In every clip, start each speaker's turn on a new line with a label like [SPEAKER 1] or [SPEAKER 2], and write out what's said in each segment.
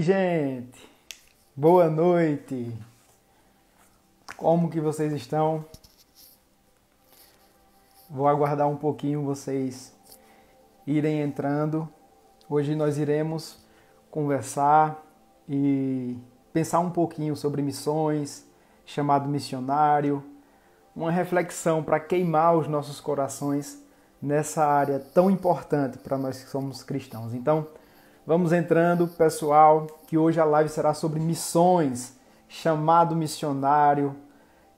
[SPEAKER 1] gente, boa noite. Como que vocês estão? Vou aguardar um pouquinho vocês irem entrando. Hoje nós iremos conversar e pensar um pouquinho sobre missões, chamado missionário, uma reflexão para queimar os nossos corações nessa área tão importante para nós que somos cristãos. Então, Vamos entrando, pessoal, que hoje a live será sobre missões, chamado missionário,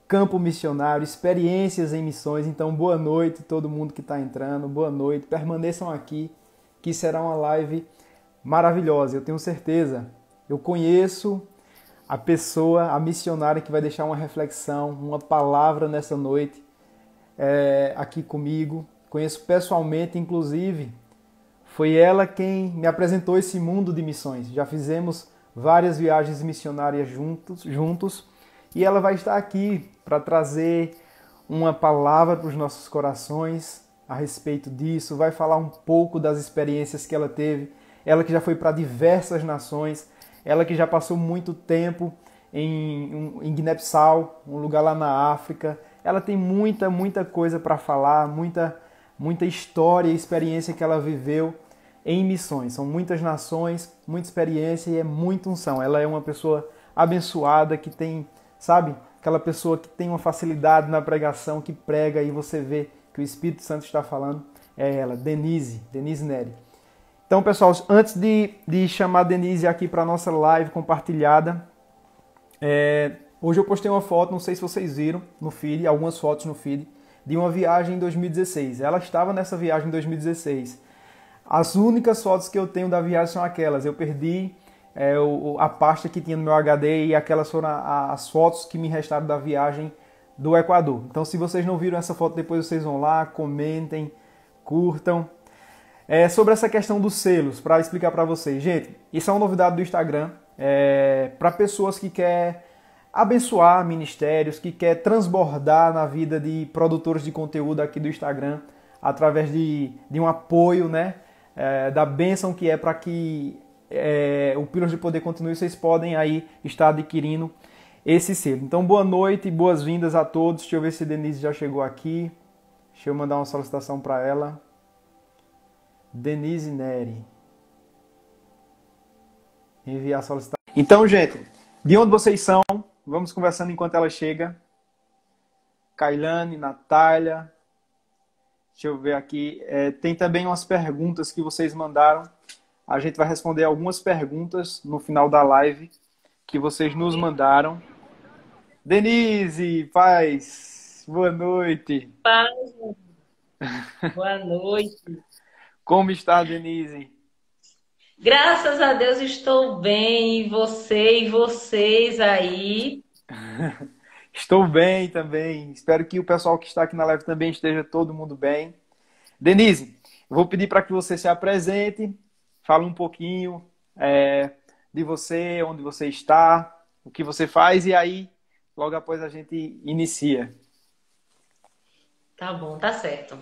[SPEAKER 1] campo missionário, experiências em missões. Então, boa noite todo mundo que está entrando, boa noite. Permaneçam aqui, que será uma live maravilhosa, eu tenho certeza. Eu conheço a pessoa, a missionária que vai deixar uma reflexão, uma palavra nessa noite é, aqui comigo. Conheço pessoalmente, inclusive, foi ela quem me apresentou esse mundo de missões. Já fizemos várias viagens missionárias juntos, juntos e ela vai estar aqui para trazer uma palavra para os nossos corações a respeito disso, vai falar um pouco das experiências que ela teve. Ela que já foi para diversas nações, ela que já passou muito tempo em, em Guiné-Bissau, um lugar lá na África. Ela tem muita, muita coisa para falar, muita muita história e experiência que ela viveu em missões. São muitas nações, muita experiência e é muita unção. Ela é uma pessoa abençoada que tem, sabe, aquela pessoa que tem uma facilidade na pregação, que prega e você vê que o Espírito Santo está falando. É ela, Denise, Denise Neri. Então, pessoal, antes de, de chamar a Denise aqui para a nossa live compartilhada, é, hoje eu postei uma foto, não sei se vocês viram no feed, algumas fotos no feed, de uma viagem em 2016. Ela estava nessa viagem em 2016. As únicas fotos que eu tenho da viagem são aquelas. Eu perdi é, o, a pasta que tinha no meu HD e aquelas foram as fotos que me restaram da viagem do Equador. Então, se vocês não viram essa foto, depois vocês vão lá, comentem, curtam. É, sobre essa questão dos selos, para explicar para vocês. Gente, isso é uma novidade do Instagram. É, para pessoas que querem abençoar ministérios, que quer transbordar na vida de produtores de conteúdo aqui do Instagram através de, de um apoio, né? É, da bênção que é para que é, o Pílulas de Poder continue, vocês podem aí estar adquirindo esse selo. Então, boa noite e boas-vindas a todos. Deixa eu ver se a Denise já chegou aqui. Deixa eu mandar uma solicitação para ela. Denise Neri. Enviar solicitação. Então, gente, de onde vocês são? Vamos conversando enquanto ela chega. Kailane, Natália. Deixa eu ver aqui. É, tem também umas perguntas que vocês mandaram. A gente vai responder algumas perguntas no final da live que vocês nos mandaram. Denise, paz, boa noite.
[SPEAKER 2] Paz. Boa noite.
[SPEAKER 1] Como está, Denise?
[SPEAKER 2] Graças a Deus estou bem. E você e vocês aí?
[SPEAKER 1] estou bem também. Espero que o pessoal que está aqui na live também esteja todo mundo bem. Denise, eu vou pedir para que você se apresente, fale um pouquinho é, de você, onde você está, o que você faz e aí logo após a gente inicia.
[SPEAKER 2] Tá bom, tá certo.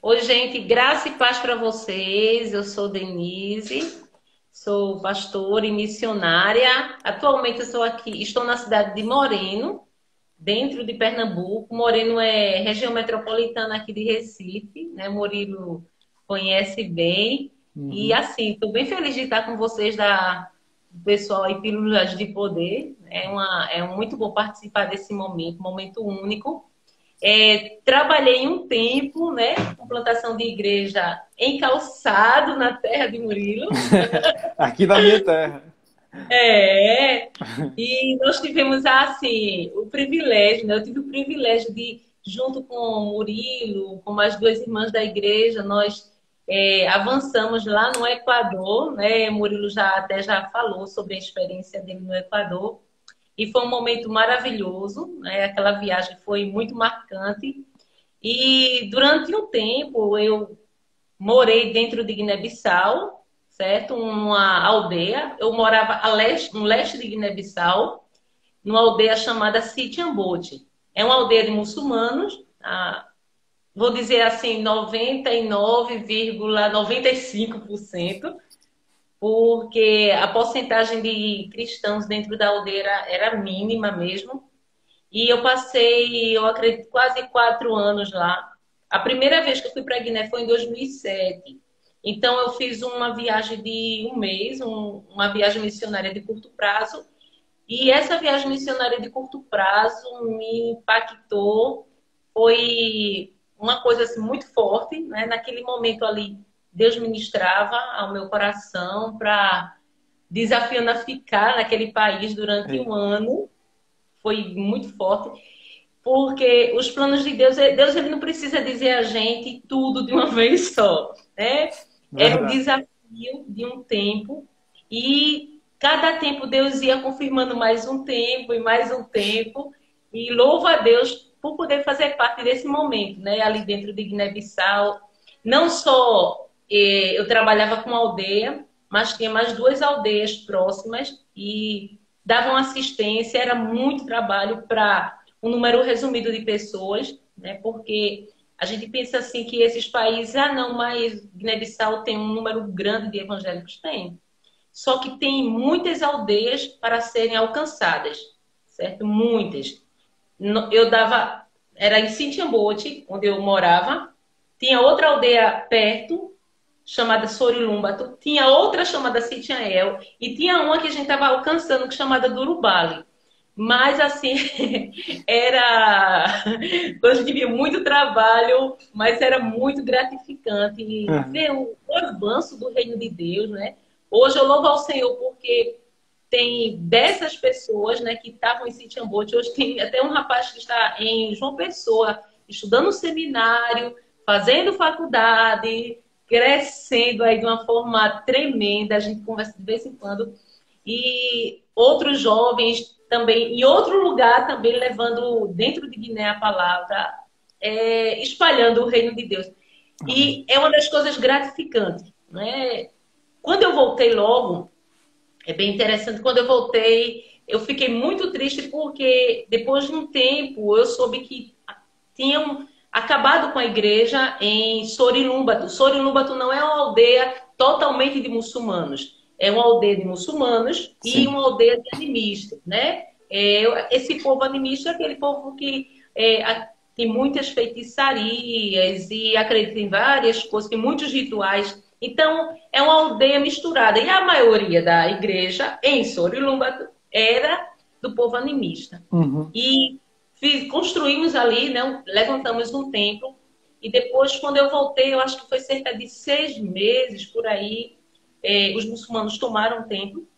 [SPEAKER 2] Oi, gente, graça e paz para vocês. Eu sou Denise, sou pastora e missionária. Atualmente estou aqui, estou na cidade de Moreno, dentro de Pernambuco. Moreno é região metropolitana aqui de Recife, né? Murilo conhece bem. Uhum. E assim, estou bem feliz de estar com vocês da do pessoal aí Pílulas de Poder. É, uma, é muito bom participar desse momento, momento único. É, trabalhei um tempo, né, com plantação de igreja em calçado na terra de Murilo.
[SPEAKER 1] Aqui na minha terra.
[SPEAKER 2] É, e nós tivemos assim o privilégio, né? Eu tive o privilégio de, junto com o Murilo, com as duas irmãs da igreja, nós é, avançamos lá no Equador, né? Murilo já até já falou sobre a experiência dele no Equador. E foi um momento maravilhoso, né? aquela viagem foi muito marcante. E durante um tempo eu morei dentro de Guiné-Bissau, certo? Uma aldeia. Eu morava a leste, no leste de Guiné-Bissau, numa aldeia chamada Sitiambote. É uma aldeia de muçulmanos, ah, vou dizer assim, 99,95%, porque a porcentagem de cristãos dentro da aldeia era, era mínima mesmo. E eu passei, eu acredito, quase quatro anos lá. A primeira vez que eu fui para Guiné foi em 2007. Então, eu fiz uma viagem de um mês, um, uma viagem missionária de curto prazo. E essa viagem missionária de curto prazo me impactou. Foi uma coisa assim, muito forte. Né? Naquele momento ali, Deus ministrava ao meu coração para desafiando a ficar naquele país durante um ano. Foi muito forte. Porque os planos de Deus, Deus ele não precisa dizer a gente tudo de uma vez só. Né? Era um desafio de um tempo e cada tempo Deus ia confirmando mais um tempo e mais um tempo. E louvo a Deus por poder fazer parte desse momento, né? Ali dentro de Guiné-Bissau. Não só eh, eu trabalhava com aldeia, mas tinha mais duas aldeias próximas e davam assistência. Era muito trabalho para um número resumido de pessoas, né? Porque a gente pensa assim que esses países, ah, não, mas Guiné-Bissau tem um número grande de evangélicos. Tem. Só que tem muitas aldeias para serem alcançadas, certo? Muitas. Eu dava, era em Sintiambote, onde eu morava, tinha outra aldeia perto, chamada Sorilumbato, tinha outra chamada Sitiael, e tinha uma que a gente estava alcançando, chamada Durubali. Mas, assim, era. Gente via muito trabalho, mas era muito gratificante. Uhum. ver o, o avanço do reino de Deus, né? Hoje eu louvo ao Senhor porque tem dessas pessoas né, que estavam em Sitiambote. Hoje tem até um rapaz que está em João Pessoa, estudando seminário, fazendo faculdade, crescendo aí de uma forma tremenda. A gente conversa de vez em quando. E outros jovens também em outro lugar, também levando dentro de Guiné a palavra, é, espalhando o reino de Deus. E é uma das coisas gratificantes. Né? Quando eu voltei logo, é bem interessante, quando eu voltei, eu fiquei muito triste porque depois de um tempo eu soube que tinham acabado com a igreja em Sorilumbato. Sorilumbato não é uma aldeia totalmente de muçulmanos é uma aldeia de muçulmanos Sim. e uma aldeia de animistas, né? É, esse povo animista é aquele povo que é, tem muitas feitiçarias e acredita em várias coisas, tem muitos rituais. Então, é uma aldeia misturada. E a maioria da igreja em Sorilumba era do povo animista. Uhum. E fiz, construímos ali, né, levantamos um templo. E depois, quando eu voltei, eu acho que foi cerca de seis meses por aí, é, os muçulmanos tomaram o templo.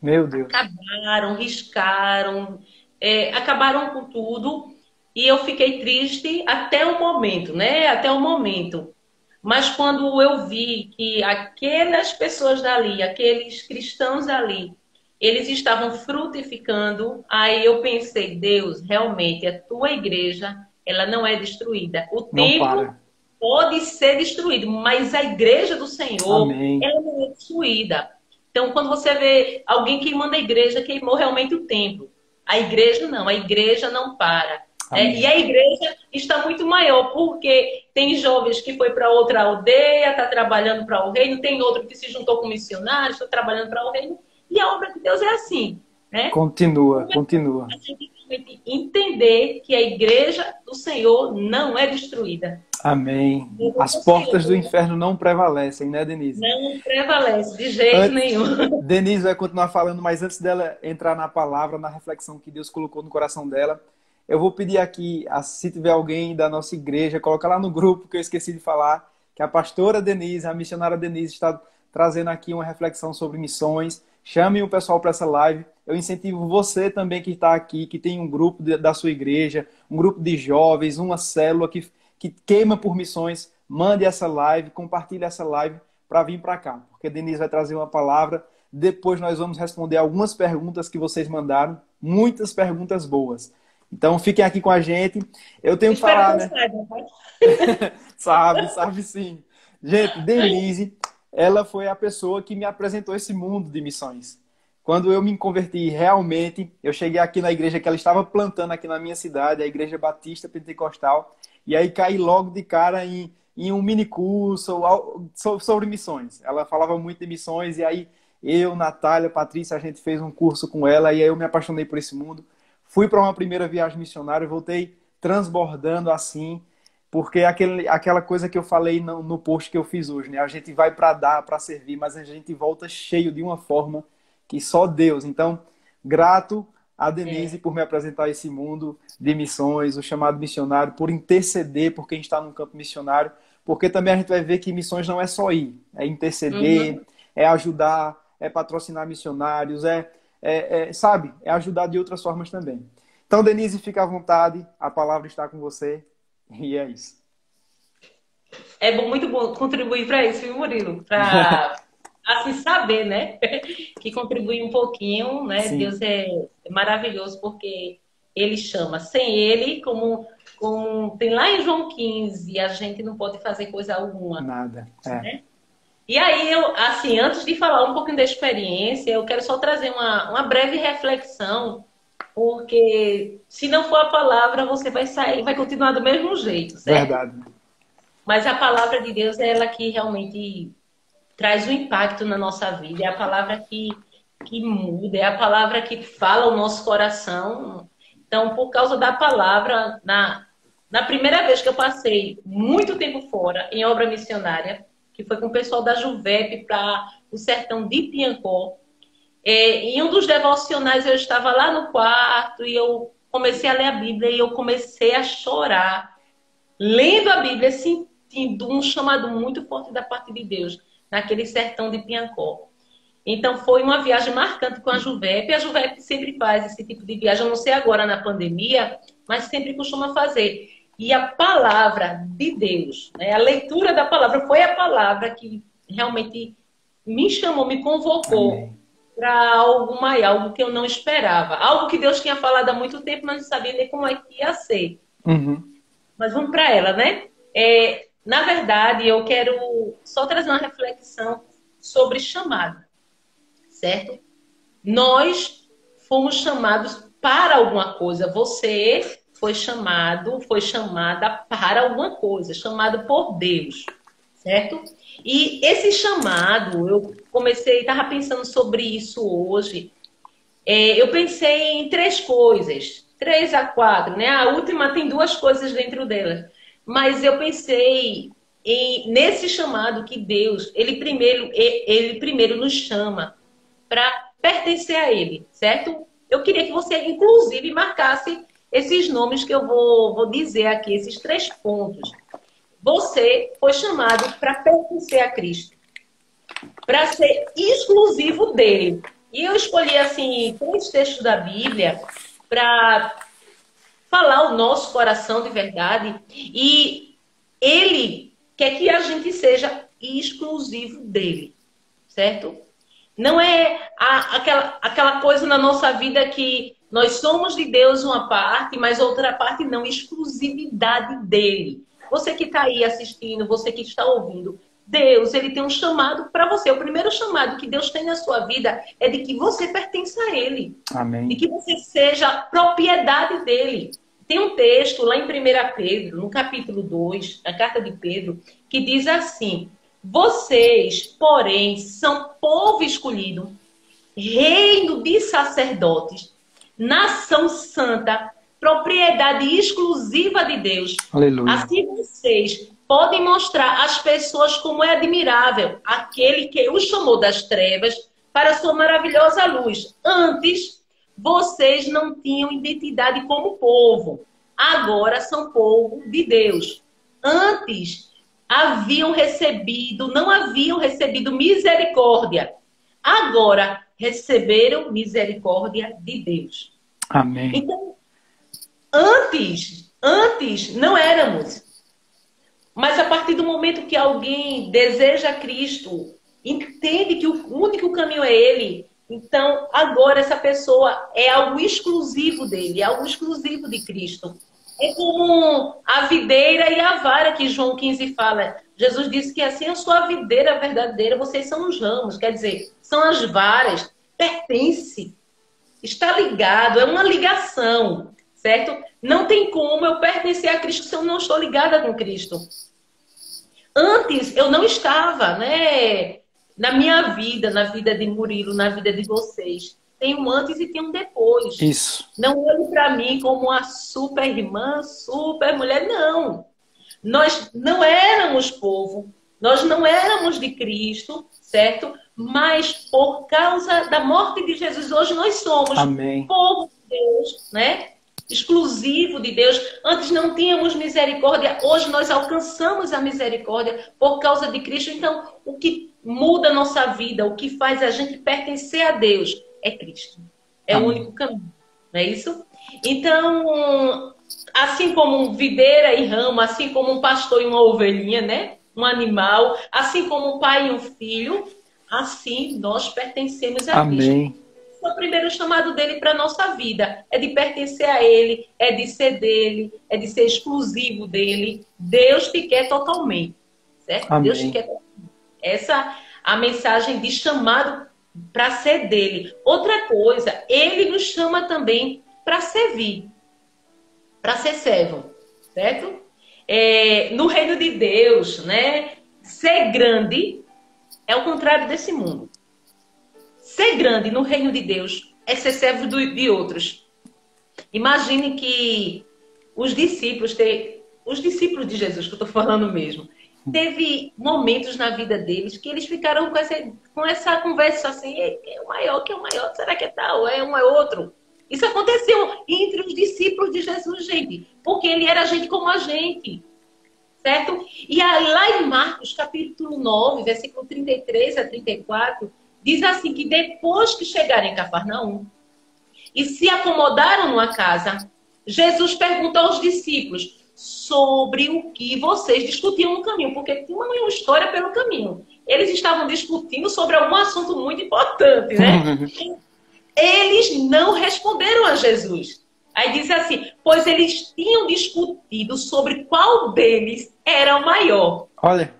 [SPEAKER 1] Meu Deus.
[SPEAKER 2] Acabaram, riscaram, é, acabaram com tudo. E eu fiquei triste até o momento, né? Até o momento. Mas quando eu vi que aquelas pessoas dali, aqueles cristãos ali, eles estavam frutificando, aí eu pensei, Deus, realmente a tua igreja, ela não é destruída. O não templo para pode ser destruído, mas a igreja do Senhor, Amém. ela não é destruída. Então, quando você vê alguém queimando a igreja, queimou realmente o templo. A igreja não, a igreja não para. É, e a igreja está muito maior, porque tem jovens que foi para outra aldeia, está trabalhando para o reino, tem outro que se juntou com missionários, está trabalhando para o reino, e a obra de Deus é assim. Né?
[SPEAKER 1] Continua, continua. A gente
[SPEAKER 2] entender que a igreja do Senhor não é destruída.
[SPEAKER 1] Amém. As portas do inferno não prevalecem, né, Denise?
[SPEAKER 2] Não prevalece, de jeito antes, nenhum.
[SPEAKER 1] Denise vai continuar falando, mas antes dela entrar na palavra, na reflexão que Deus colocou no coração dela, eu vou pedir aqui, se tiver alguém da nossa igreja, coloca lá no grupo que eu esqueci de falar, que a pastora Denise, a missionária Denise, está trazendo aqui uma reflexão sobre missões. Chame o pessoal para essa live. Eu incentivo você também que está aqui, que tem um grupo da sua igreja, um grupo de jovens, uma célula que, que queima por missões. Mande essa live, compartilhe essa live para vir para cá, porque Denise vai trazer uma palavra. Depois nós vamos responder algumas perguntas que vocês mandaram, muitas perguntas boas. Então fiquem aqui com a gente. Eu tenho que falar, né? Tá? sabe, sabe sim. Gente, Denise, ela foi a pessoa que me apresentou esse mundo de missões. Quando eu me converti realmente, eu cheguei aqui na igreja que ela estava plantando aqui na minha cidade, a Igreja Batista Pentecostal, e aí caí logo de cara em, em um mini curso sobre missões. Ela falava muito de missões, e aí Eu, Natália, Patrícia, a gente fez um curso com ela e aí eu me apaixonei por esse mundo. Fui para uma primeira viagem missionária voltei transbordando assim, porque aquele, aquela coisa que eu falei no, no post que eu fiz hoje, né? A gente vai para dar, para servir, mas a gente volta cheio de uma forma que só Deus. Então, grato a Denise é. por me apresentar esse mundo de missões, o chamado missionário, por interceder por quem está no campo missionário, porque também a gente vai ver que missões não é só ir, é interceder, uhum. é ajudar, é patrocinar missionários, é, é, é, sabe, é ajudar de outras formas também. Então, Denise, fica à vontade, a palavra está com você e é isso.
[SPEAKER 2] É muito bom contribuir para isso, viu, Murilo? Para assim saber, né? que contribui um pouquinho, né? Sim. Deus é maravilhoso porque ele chama. Sem ele, como, como tem lá em João 15, a gente não pode fazer coisa alguma.
[SPEAKER 1] Nada. É. Né?
[SPEAKER 2] E aí, eu, assim, antes de falar um pouquinho da experiência, eu quero só trazer uma, uma breve reflexão, porque se não for a palavra, você vai sair, vai continuar do mesmo jeito, certo?
[SPEAKER 1] Verdade.
[SPEAKER 2] Mas a palavra de Deus é ela que realmente traz um impacto na nossa vida, é a palavra que, que muda, é a palavra que fala o nosso coração. Então, por causa da palavra, na, na primeira vez que eu passei muito tempo fora em obra missionária, que foi com o pessoal da Juvep para o sertão de Piancó. É, em um dos devocionais eu estava lá no quarto e eu comecei a ler a Bíblia e eu comecei a chorar, lendo a Bíblia, sentindo um chamado muito forte da parte de Deus naquele sertão de Piancó. Então foi uma viagem marcante com a Juvep. A Juvep sempre faz esse tipo de viagem, eu não sei agora na pandemia, mas sempre costuma fazer. E a palavra de Deus, né? a leitura da palavra, foi a palavra que realmente me chamou, me convocou para algo maior, algo que eu não esperava. Algo que Deus tinha falado há muito tempo, mas não sabia nem como é que ia ser.
[SPEAKER 1] Uhum.
[SPEAKER 2] Mas vamos para ela, né? É, na verdade, eu quero só trazer uma reflexão sobre chamado, certo? Nós fomos chamados para alguma coisa. Você foi chamado, foi chamada para alguma coisa, chamado por Deus, certo? E esse chamado, eu comecei, estava pensando sobre isso hoje. É, eu pensei em três coisas, três a quatro, né? A última tem duas coisas dentro dela, mas eu pensei em, nesse chamado que Deus, ele primeiro, ele primeiro nos chama para pertencer a Ele, certo? Eu queria que você, inclusive, marcasse esses nomes que eu vou, vou dizer aqui, esses três pontos. Você foi chamado para pertencer a Cristo, para ser exclusivo dele. E eu escolhi, assim, três textos da Bíblia para falar o nosso coração de verdade. E ele quer que a gente seja exclusivo dele, certo? Não é a, aquela, aquela coisa na nossa vida que nós somos de Deus uma parte, mas outra parte não, exclusividade dele. Você que está aí assistindo, você que está ouvindo, Deus, ele tem um chamado para você. O primeiro chamado que Deus tem na sua vida é de que você pertença a ele.
[SPEAKER 1] Amém.
[SPEAKER 2] De que você seja propriedade dele. Tem um texto lá em 1 Pedro, no capítulo 2, na carta de Pedro, que diz assim: Vocês, porém, são povo escolhido, reino de sacerdotes, nação santa, propriedade exclusiva de Deus.
[SPEAKER 1] Aleluia.
[SPEAKER 2] Assim vocês podem mostrar às pessoas como é admirável aquele que os chamou das trevas para a sua maravilhosa luz. Antes, vocês não tinham identidade como povo. Agora são povo de Deus. Antes haviam recebido, não haviam recebido misericórdia. Agora receberam misericórdia de Deus.
[SPEAKER 1] Amém.
[SPEAKER 2] Então, antes, antes não éramos. Mas a partir do momento que alguém deseja Cristo, entende que o único caminho é Ele, então agora essa pessoa é algo exclusivo dele, é algo exclusivo de Cristo. É como a videira e a vara que João 15 fala. Jesus disse que assim sou a videira verdadeira, vocês são os ramos, quer dizer, são as varas, pertence, está ligado, é uma ligação, certo? Não tem como eu pertencer a Cristo se eu não estou ligada com Cristo. Antes eu não estava, né? na minha vida, na vida de Murilo, na vida de vocês, tem um antes e tem um depois.
[SPEAKER 1] Isso.
[SPEAKER 2] Não olhe para mim como uma super irmã, super mulher, não. Nós não éramos povo, nós não éramos de Cristo, certo? Mas por causa da morte de Jesus, hoje nós somos
[SPEAKER 1] Amém.
[SPEAKER 2] povo de Deus, né? Exclusivo de Deus. Antes não tínhamos misericórdia, hoje nós alcançamos a misericórdia por causa de Cristo. Então, o que muda a nossa vida, o que faz a gente pertencer a Deus é Cristo. É Amém. o único caminho, não é isso? Então, assim como um videira e ramo, assim como um pastor e uma ovelhinha, né? Um animal, assim como um pai e um filho, assim nós pertencemos a
[SPEAKER 1] Amém.
[SPEAKER 2] Cristo. O primeiro chamado dele para a nossa vida é de pertencer a ele, é de ser dele, é de ser exclusivo dele. Deus te quer totalmente, certo?
[SPEAKER 1] Amém.
[SPEAKER 2] Deus te quer totalmente. Essa a mensagem de chamado para ser dele. Outra coisa, ele nos chama também para servir para ser servo, certo? É, no reino de Deus, né? Ser grande é o contrário desse mundo. Ser grande no reino de Deus é ser servo de outros. Imagine que os discípulos, te, os discípulos de Jesus, que eu estou falando mesmo, teve momentos na vida deles que eles ficaram com essa, com essa conversa assim, é o maior, que é o maior, será que é tal? É um, é outro. Isso aconteceu entre os discípulos de Jesus, gente, porque ele era gente como a gente. Certo? E aí, lá em Marcos, capítulo 9, versículo 33 a 34, diz assim que depois que chegaram em Cafarnaum e se acomodaram numa casa, Jesus perguntou aos discípulos sobre o que vocês discutiam no caminho, porque tinha uma história pelo caminho. Eles estavam discutindo sobre algum assunto muito importante, né? Eles não responderam a Jesus. Aí diz assim: pois eles tinham discutido sobre qual deles era o maior.
[SPEAKER 1] Olha.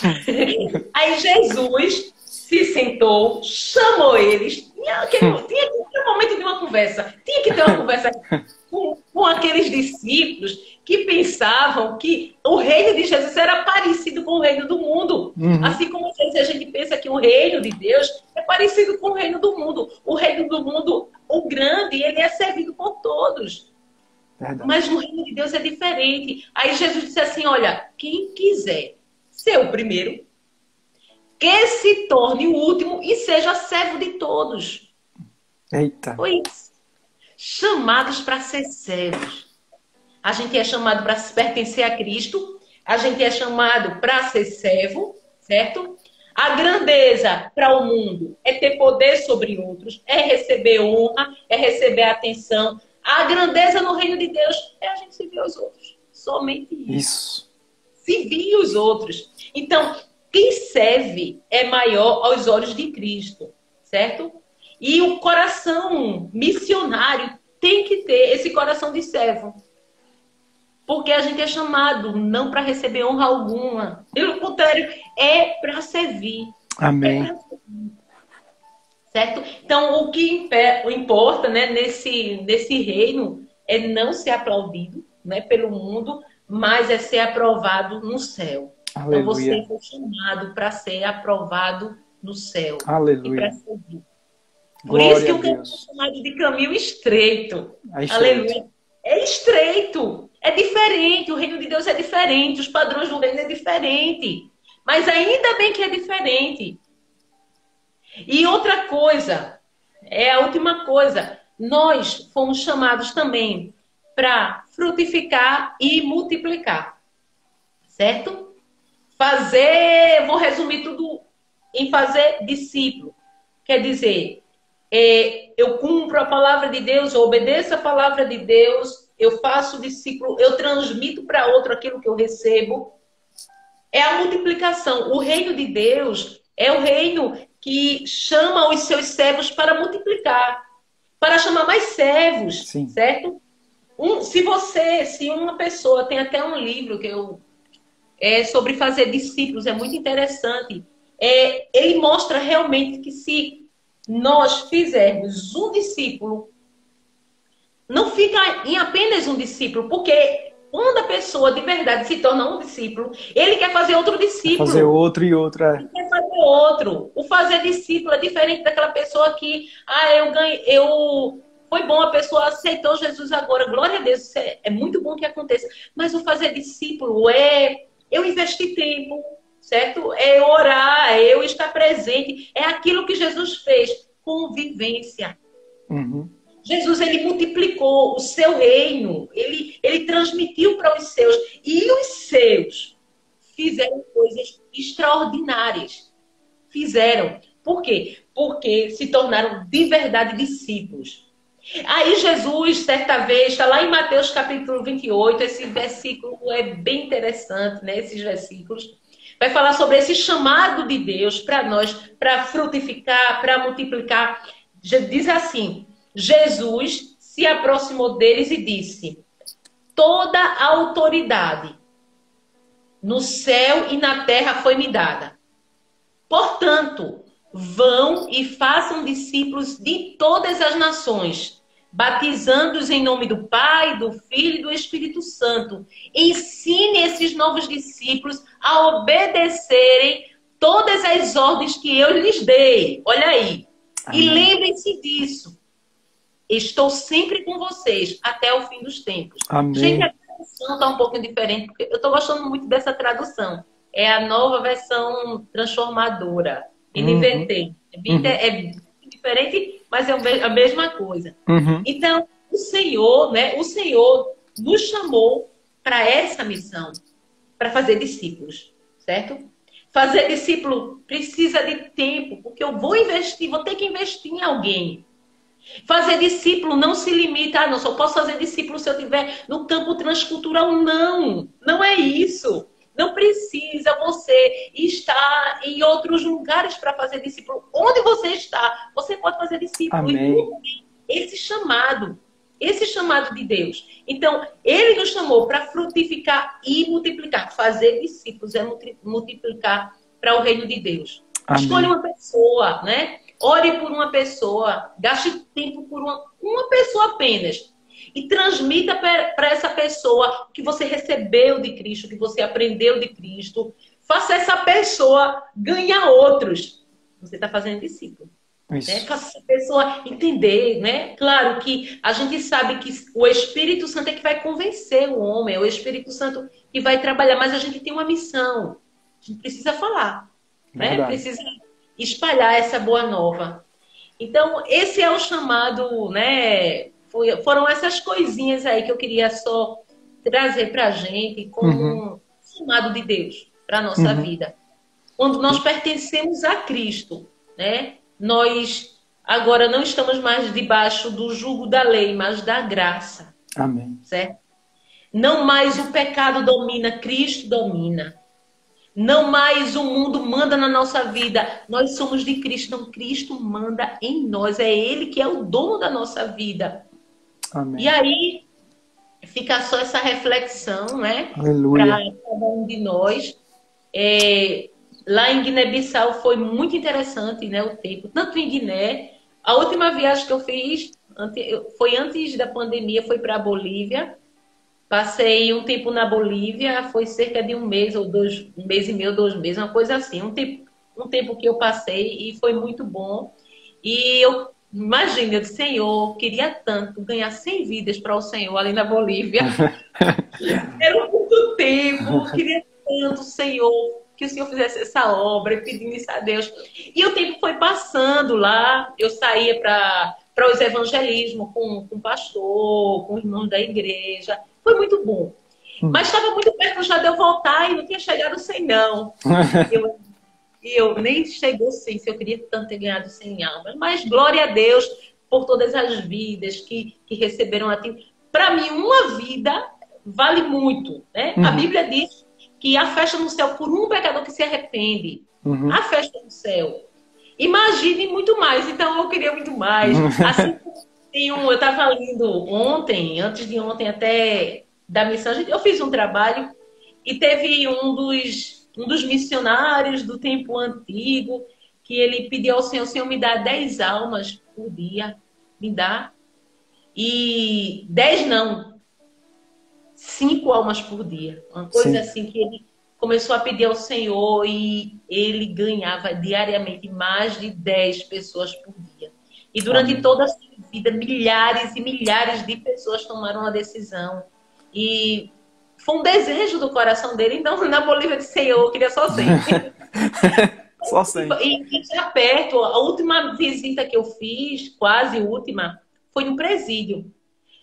[SPEAKER 2] Aí Jesus se sentou, chamou eles. Tinha, que, tinha que ter um momento de uma conversa. Tinha que ter uma conversa com, com aqueles discípulos que pensavam que o reino de Jesus era parecido com o reino do mundo. Uhum. Assim como às vezes a gente pensa que o reino de Deus é parecido com o reino do mundo. O reino do mundo, o grande, ele é servido por todos. Verdade. Mas no reino de Deus é diferente. Aí Jesus disse assim: olha, quem quiser ser o primeiro, que se torne o último e seja servo de todos.
[SPEAKER 1] Eita.
[SPEAKER 2] Foi isso. Chamados para ser servos. A gente é chamado para pertencer a Cristo. A gente é chamado para ser servo, certo? A grandeza para o mundo é ter poder sobre outros, é receber honra, é receber atenção. A grandeza no reino de Deus é a gente servir os outros. Somente isso.
[SPEAKER 1] Isso.
[SPEAKER 2] Servir os outros. Então, quem serve é maior aos olhos de Cristo, certo? E o coração missionário tem que ter esse coração de servo. Porque a gente é chamado não para receber honra alguma. Pelo contrário, é para servir.
[SPEAKER 1] Amém.
[SPEAKER 2] É servir. Certo? Então, o que importa né, nesse, nesse reino é não ser aplaudido né, pelo mundo, mas é ser aprovado no céu.
[SPEAKER 1] Aleluia.
[SPEAKER 2] Então, você foi chamado para ser aprovado no céu.
[SPEAKER 1] Aleluia.
[SPEAKER 2] E. Por isso que o caminho é chamado de caminho estreito.
[SPEAKER 1] É estreito.
[SPEAKER 2] Aleluia. É estreito. É diferente, o reino de Deus é diferente, os padrões do reino é diferente. Mas ainda bem que é diferente. E outra coisa, é a última coisa, nós fomos chamados também para frutificar e multiplicar. Certo? Fazer, vou resumir tudo em fazer discípulo. Quer dizer, é, eu cumpro a palavra de Deus, eu obedeço a palavra de Deus, eu faço discípulo, eu transmito para outro aquilo que eu recebo. É a multiplicação. O reino de Deus é o reino que chama os seus servos para multiplicar, para chamar mais servos,
[SPEAKER 1] Sim.
[SPEAKER 2] certo? Um, se você, se uma pessoa tem até um livro que eu é sobre fazer discípulos, é muito interessante. É, ele mostra realmente que se nós fizermos um discípulo não fica em apenas um discípulo, porque quando a pessoa de verdade se torna um discípulo, ele quer fazer outro discípulo.
[SPEAKER 1] Fazer outro e outro, é.
[SPEAKER 2] Ele quer fazer outro. O fazer discípulo é diferente daquela pessoa que, ah, eu ganhei, eu foi bom, a pessoa aceitou Jesus agora, glória a Deus, é, é muito bom que aconteça. Mas o fazer discípulo é eu investir tempo, certo? É orar, é eu estar presente, é aquilo que Jesus fez, convivência.
[SPEAKER 1] Uhum.
[SPEAKER 2] Jesus ele multiplicou o seu reino, ele, ele transmitiu para os seus e os seus fizeram coisas extraordinárias. Fizeram. Por quê? Porque se tornaram de verdade discípulos. Aí Jesus, certa vez, está lá em Mateus capítulo 28, esse versículo é bem interessante, né? Esses versículos. Vai falar sobre esse chamado de Deus para nós, para frutificar, para multiplicar. Diz assim: Jesus se aproximou deles e disse: Toda a autoridade no céu e na terra foi me dada. Portanto, vão e façam discípulos de todas as nações, batizando-os em nome do Pai, do Filho e do Espírito Santo. Ensine esses novos discípulos a obedecerem todas as ordens que eu lhes dei. Olha aí. Amém. E lembrem-se disso. Estou sempre com vocês até o fim dos tempos.
[SPEAKER 1] Amém.
[SPEAKER 2] Gente, a tradução está um pouquinho diferente, porque eu estou gostando muito dessa tradução. É a nova versão transformadora. NVT. Uhum. É, bem, uhum. é diferente, mas é a mesma coisa.
[SPEAKER 1] Uhum.
[SPEAKER 2] Então, o Senhor, né? O Senhor nos chamou para essa missão, para fazer discípulos, certo? Fazer discípulo precisa de tempo, porque eu vou investir, vou ter que investir em alguém. Fazer discípulo não se limita, ah, não, só posso fazer discípulo se eu estiver no campo transcultural. Não, não é isso. Não precisa você estar em outros lugares para fazer discípulo. Onde você está, você pode fazer discípulo.
[SPEAKER 1] Amém.
[SPEAKER 2] Esse chamado, esse chamado de Deus. Então, ele nos chamou para frutificar e multiplicar. Fazer discípulos é multiplicar para o reino de Deus.
[SPEAKER 1] Amém.
[SPEAKER 2] Escolha uma pessoa, né? Ore por uma pessoa, gaste tempo por uma, uma pessoa apenas e transmita para essa pessoa o que você recebeu de Cristo, o que você aprendeu de Cristo. Faça essa pessoa ganhar outros. Você está fazendo discípulo. Né? Faça essa pessoa entender, né? Claro que a gente sabe que o Espírito Santo é que vai convencer o homem, é o Espírito Santo que vai trabalhar, mas a gente tem uma missão. A gente precisa falar, né? Precisa espalhar essa boa nova. Então, esse é o chamado, né? Foi, foram essas coisinhas aí que eu queria só trazer para a gente como uhum. um chamado de Deus para a nossa uhum. vida. Quando nós pertencemos a Cristo, né? Nós agora não estamos mais debaixo do jugo da lei, mas da graça.
[SPEAKER 1] Amém.
[SPEAKER 2] Certo? Não mais o pecado domina, Cristo domina. Não mais o mundo manda na nossa vida. Nós somos de Cristo. Não, Cristo manda em nós. É Ele que é o dono da nossa vida.
[SPEAKER 1] Amém.
[SPEAKER 2] E aí fica só essa reflexão, né?
[SPEAKER 1] Aleluia. Para
[SPEAKER 2] cada um de nós. É, lá em Guiné-Bissau foi muito interessante, né? O tempo, tanto em Guiné. A última viagem que eu fiz foi antes da pandemia, foi para a Bolívia. Passei um tempo na Bolívia, foi cerca de um mês ou dois, um mês e meio, dois meses, uma coisa assim. Um tempo, um tempo que eu passei e foi muito bom. E eu imagina, eu disse, Senhor, queria tanto ganhar 100 vidas para o Senhor ali na Bolívia. Era muito tempo, queria tanto, Senhor, que o Senhor fizesse essa obra, pedindo isso a Deus. E o tempo foi passando lá, eu saía para os evangelismos com, com o pastor, com os irmãos da igreja. Foi muito bom. Hum. Mas estava muito perto já de eu voltar e não tinha chegado sem não. Eu, eu nem chegou sem, se eu queria tanto ter ganhado sem almas. Mas glória a Deus por todas as vidas que, que receberam a ti. Para mim, uma vida vale muito. Né? Uhum. A Bíblia diz que a festa no céu por um pecador que se arrepende.
[SPEAKER 1] Uhum.
[SPEAKER 2] A festa no céu. Imagine muito mais. Então, eu queria muito mais. Assim um, eu estava lendo ontem, antes de ontem até da missão, eu fiz um trabalho e teve um dos, um dos missionários do tempo antigo que ele pediu ao Senhor, Senhor, me dá 10 almas por dia, me dá. E 10 não, cinco almas por dia. Uma coisa Sim. assim que ele começou a pedir ao Senhor e ele ganhava diariamente mais de 10 pessoas por dia. E durante Amém. toda a sua vida, milhares e milhares de pessoas tomaram a decisão. E foi um desejo do coração dele. Então, na Bolívia de Senhor, eu queria só sempre.
[SPEAKER 1] só sempre.
[SPEAKER 2] E, e já perto, a última visita que eu fiz, quase última, foi no presídio.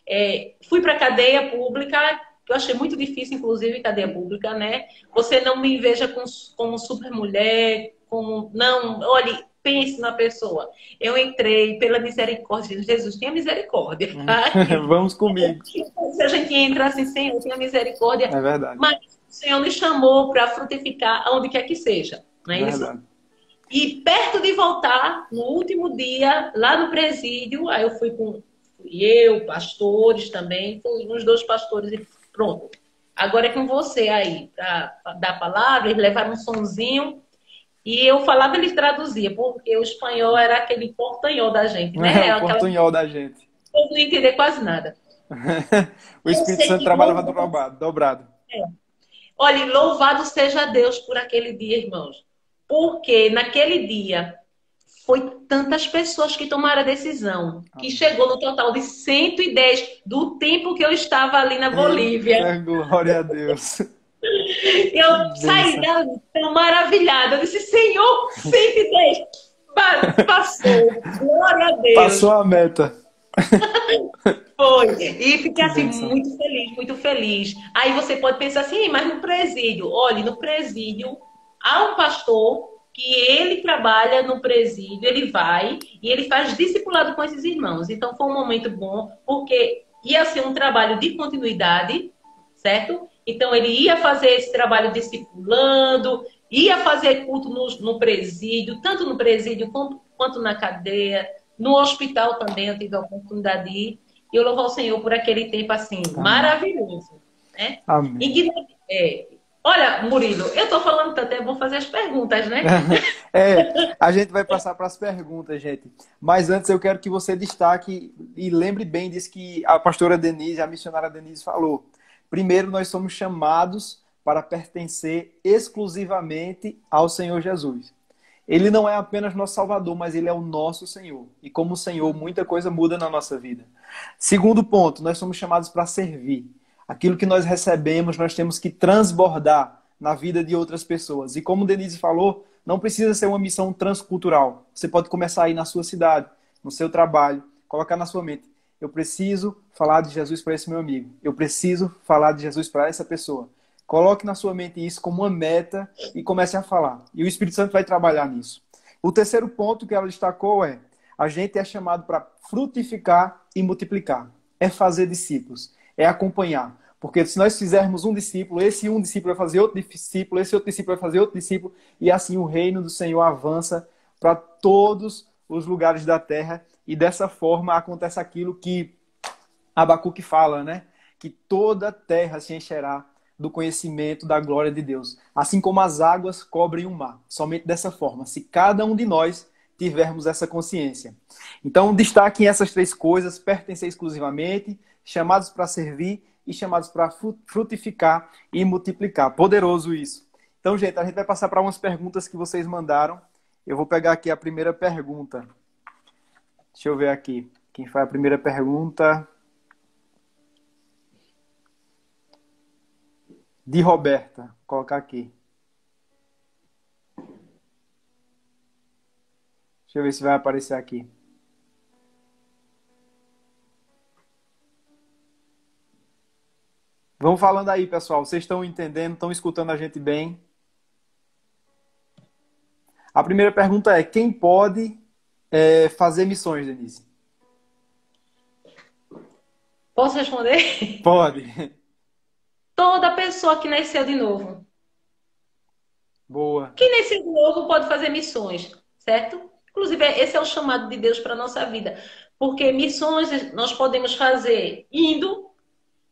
[SPEAKER 2] É, fui para a cadeia pública eu achei muito difícil, inclusive, cadeia pública, né? Você não me veja como, como super mulher, como. Não, olhe, pense na pessoa. Eu entrei pela misericórdia. Jesus, tenha misericórdia. Tá?
[SPEAKER 1] Vamos comigo.
[SPEAKER 2] Se a gente entra assim, Senhor, tenha misericórdia.
[SPEAKER 1] É verdade.
[SPEAKER 2] Mas o Senhor nos chamou para frutificar aonde quer que seja. Não é, é isso? Verdade. E perto de voltar, no último dia, lá no presídio, aí eu fui com fui eu, pastores também, fui uns dois pastores Pronto. Agora é com você aí, para dar a palavra, eles levaram um sonzinho. E eu falava, eles traduziam, porque o espanhol era aquele portanhol da gente, né?
[SPEAKER 1] É, o portunhol da gente.
[SPEAKER 2] Eu não ia entender quase nada.
[SPEAKER 1] o Espírito Santo trabalhava dobrado. dobrado.
[SPEAKER 2] É. Olha, louvado seja Deus por aquele dia, irmãos. Porque naquele dia foi tantas pessoas que tomaram a decisão, que chegou no total de 110 do tempo que eu estava ali na Bolívia.
[SPEAKER 1] É, glória a Deus.
[SPEAKER 2] Eu saí dali tão maravilhada. Eu disse, Senhor, 110. Passou. Glória a Deus.
[SPEAKER 1] Passou a meta.
[SPEAKER 2] Foi. E fiquei assim, muito feliz, muito feliz. Aí você pode pensar assim, mas no presídio, olha, no presídio há um pastor que ele trabalha no presídio, ele vai e ele faz discipulado com esses irmãos. Então foi um momento bom, porque ia ser um trabalho de continuidade, certo? Então ele ia fazer esse trabalho discipulando, ia fazer culto no, no presídio, tanto no presídio quanto, quanto na cadeia, no hospital também eu tive a oportunidade de ir. E eu louvo ao Senhor por aquele tempo assim, Amém. maravilhoso. Né?
[SPEAKER 1] Amém. E,
[SPEAKER 2] é, Olha, Murilo, eu estou falando tanto, é bom fazer as perguntas, né?
[SPEAKER 1] é, a gente vai passar para as perguntas, gente. Mas antes eu quero que você destaque e lembre bem disso que a pastora Denise, a missionária Denise falou. Primeiro, nós somos chamados para pertencer exclusivamente ao Senhor Jesus. Ele não é apenas nosso Salvador, mas ele é o nosso Senhor. E como Senhor, muita coisa muda na nossa vida. Segundo ponto, nós somos chamados para servir. Aquilo que nós recebemos, nós temos que transbordar na vida de outras pessoas. E como Denise falou, não precisa ser uma missão transcultural. Você pode começar aí na sua cidade, no seu trabalho, colocar na sua mente: eu preciso falar de Jesus para esse meu amigo. Eu preciso falar de Jesus para essa pessoa. Coloque na sua mente isso como uma meta e comece a falar. E o Espírito Santo vai trabalhar nisso. O terceiro ponto que ela destacou é: a gente é chamado para frutificar e multiplicar. É fazer discípulos é acompanhar. Porque se nós fizermos um discípulo, esse um discípulo vai fazer outro discípulo, esse outro discípulo vai fazer outro discípulo, e assim o reino do Senhor avança para todos os lugares da terra, e dessa forma acontece aquilo que Abacuque fala, né? Que toda a terra se encherá do conhecimento da glória de Deus, assim como as águas cobrem o mar. Somente dessa forma, se cada um de nós tivermos essa consciência. Então, destaquem essas três coisas: pertencer exclusivamente, chamados para servir e chamados para frutificar e multiplicar. Poderoso isso. Então, gente, a gente vai passar para umas perguntas que vocês mandaram. Eu vou pegar aqui a primeira pergunta. Deixa eu ver aqui. Quem foi a primeira pergunta? De Roberta. Vou colocar aqui. Deixa eu ver se vai aparecer aqui. Vamos falando aí, pessoal. Vocês estão entendendo? Estão escutando a gente bem? A primeira pergunta é: quem pode é, fazer missões, Denise?
[SPEAKER 2] Posso responder?
[SPEAKER 1] Pode.
[SPEAKER 2] Toda pessoa que nasceu de novo.
[SPEAKER 1] Boa.
[SPEAKER 2] Quem nasceu de novo pode fazer missões, certo? Inclusive, esse é o chamado de Deus para a nossa vida. Porque missões nós podemos fazer indo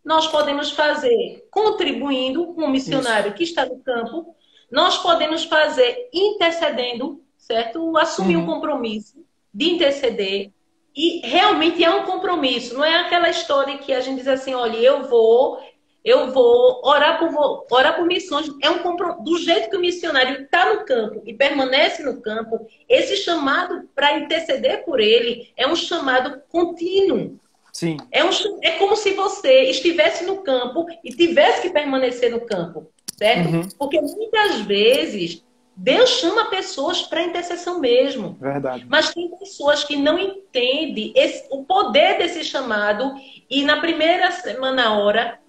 [SPEAKER 2] nós podemos fazer contribuindo com o missionário Isso. que está no campo, nós podemos fazer intercedendo, certo? Assumir uhum. um compromisso de interceder. E realmente é um compromisso, não é aquela história que a gente diz assim: olha, eu vou, eu vou orar por, orar por missões. É um do jeito que o missionário está no campo e permanece no campo, esse chamado para interceder por ele é um chamado contínuo.
[SPEAKER 1] Sim.
[SPEAKER 2] É, um, é como se você estivesse no campo e tivesse que permanecer no campo, certo? Uhum. Porque muitas vezes Deus chama pessoas para intercessão mesmo.
[SPEAKER 1] Verdade.
[SPEAKER 2] Mas tem pessoas que não entendem esse, o poder desse chamado e na primeira semana ora,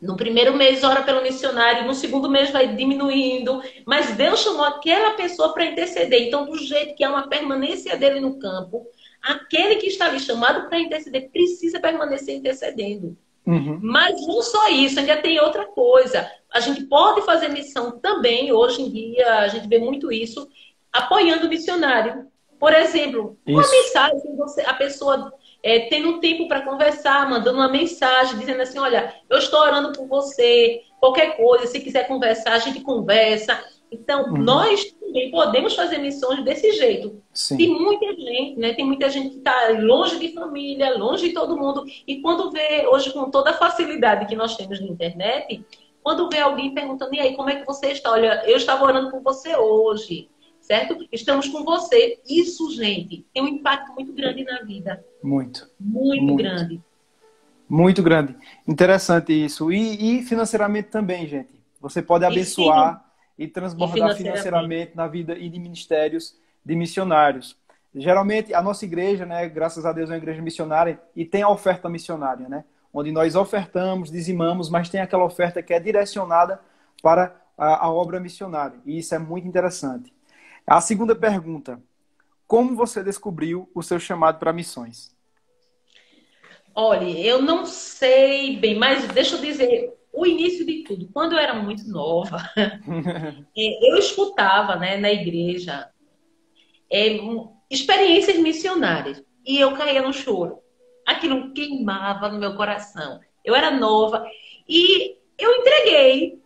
[SPEAKER 2] no primeiro mês ora pelo missionário, no segundo mês vai diminuindo, mas Deus chamou aquela pessoa para interceder. Então, do jeito que há uma permanência dele no campo, aquele que está ali chamado para interceder precisa permanecer intercedendo. Uhum. Mas não só isso, ainda tem outra coisa. A gente pode fazer missão também, hoje em dia, a gente vê muito isso, apoiando o missionário. Por exemplo, isso. uma mensagem, você, a pessoa é, tendo um tempo para conversar, mandando uma mensagem, dizendo assim: olha, eu estou orando por você, qualquer coisa, se quiser conversar, a gente conversa. Então, uhum. nós também podemos fazer missões desse jeito. Sim. Tem muita gente, né? Tem muita gente que está longe de família, longe de todo mundo. E quando vê, hoje, com toda a facilidade que nós temos na internet, quando vê alguém perguntando, e aí, como é que você está? Olha, eu estava orando por você hoje, certo? Estamos com você. Isso, gente, tem um impacto muito grande na vida.
[SPEAKER 1] Muito.
[SPEAKER 2] Muito, muito. grande.
[SPEAKER 1] Muito grande. Interessante isso. E, e financeiramente também, gente. Você pode abençoar e transbordar financeiramente. financeiramente na vida e de ministérios de missionários. Geralmente, a nossa igreja, né, graças a Deus, é uma igreja missionária e tem a oferta missionária, né? Onde nós ofertamos, dizimamos, mas tem aquela oferta que é direcionada para a, a obra missionária. E isso é muito interessante. A segunda pergunta: Como você descobriu o seu chamado para missões?
[SPEAKER 2] Olha, eu não sei bem, mas deixa eu dizer, o início de tudo, quando eu era muito nova, é, eu escutava né, na igreja é, experiências missionárias e eu caía no choro. Aquilo queimava no meu coração. Eu era nova e eu entreguei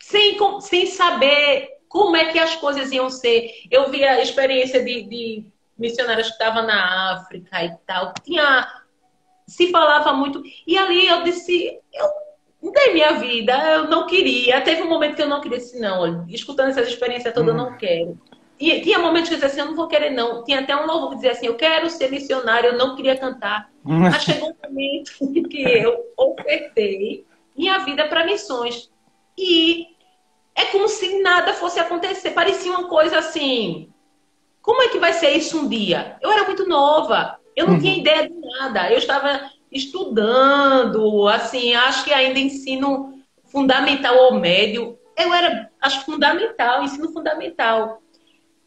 [SPEAKER 2] sem, sem saber como é que as coisas iam ser. Eu via a experiência de, de missionários que estavam na África e tal. Tinha, se falava muito. E ali eu disse, eu mudei minha vida, eu não queria. Teve um momento que eu não queria, assim, não, olha, escutando essas experiências todas, eu não hum. quero. E tinha momentos que eu dizia assim, eu não vou querer, não. Tinha até um louvor que dizia assim, eu quero ser missionário, eu não queria cantar. Hum. Mas chegou um momento que eu ofertei minha vida para missões. E é como se nada fosse acontecer. Parecia uma coisa assim. Como é que vai ser isso um dia? Eu era muito nova, eu não uhum. tinha ideia de nada. Eu estava estudando, assim, acho que ainda ensino fundamental ou médio. Eu era, acho, fundamental, ensino fundamental.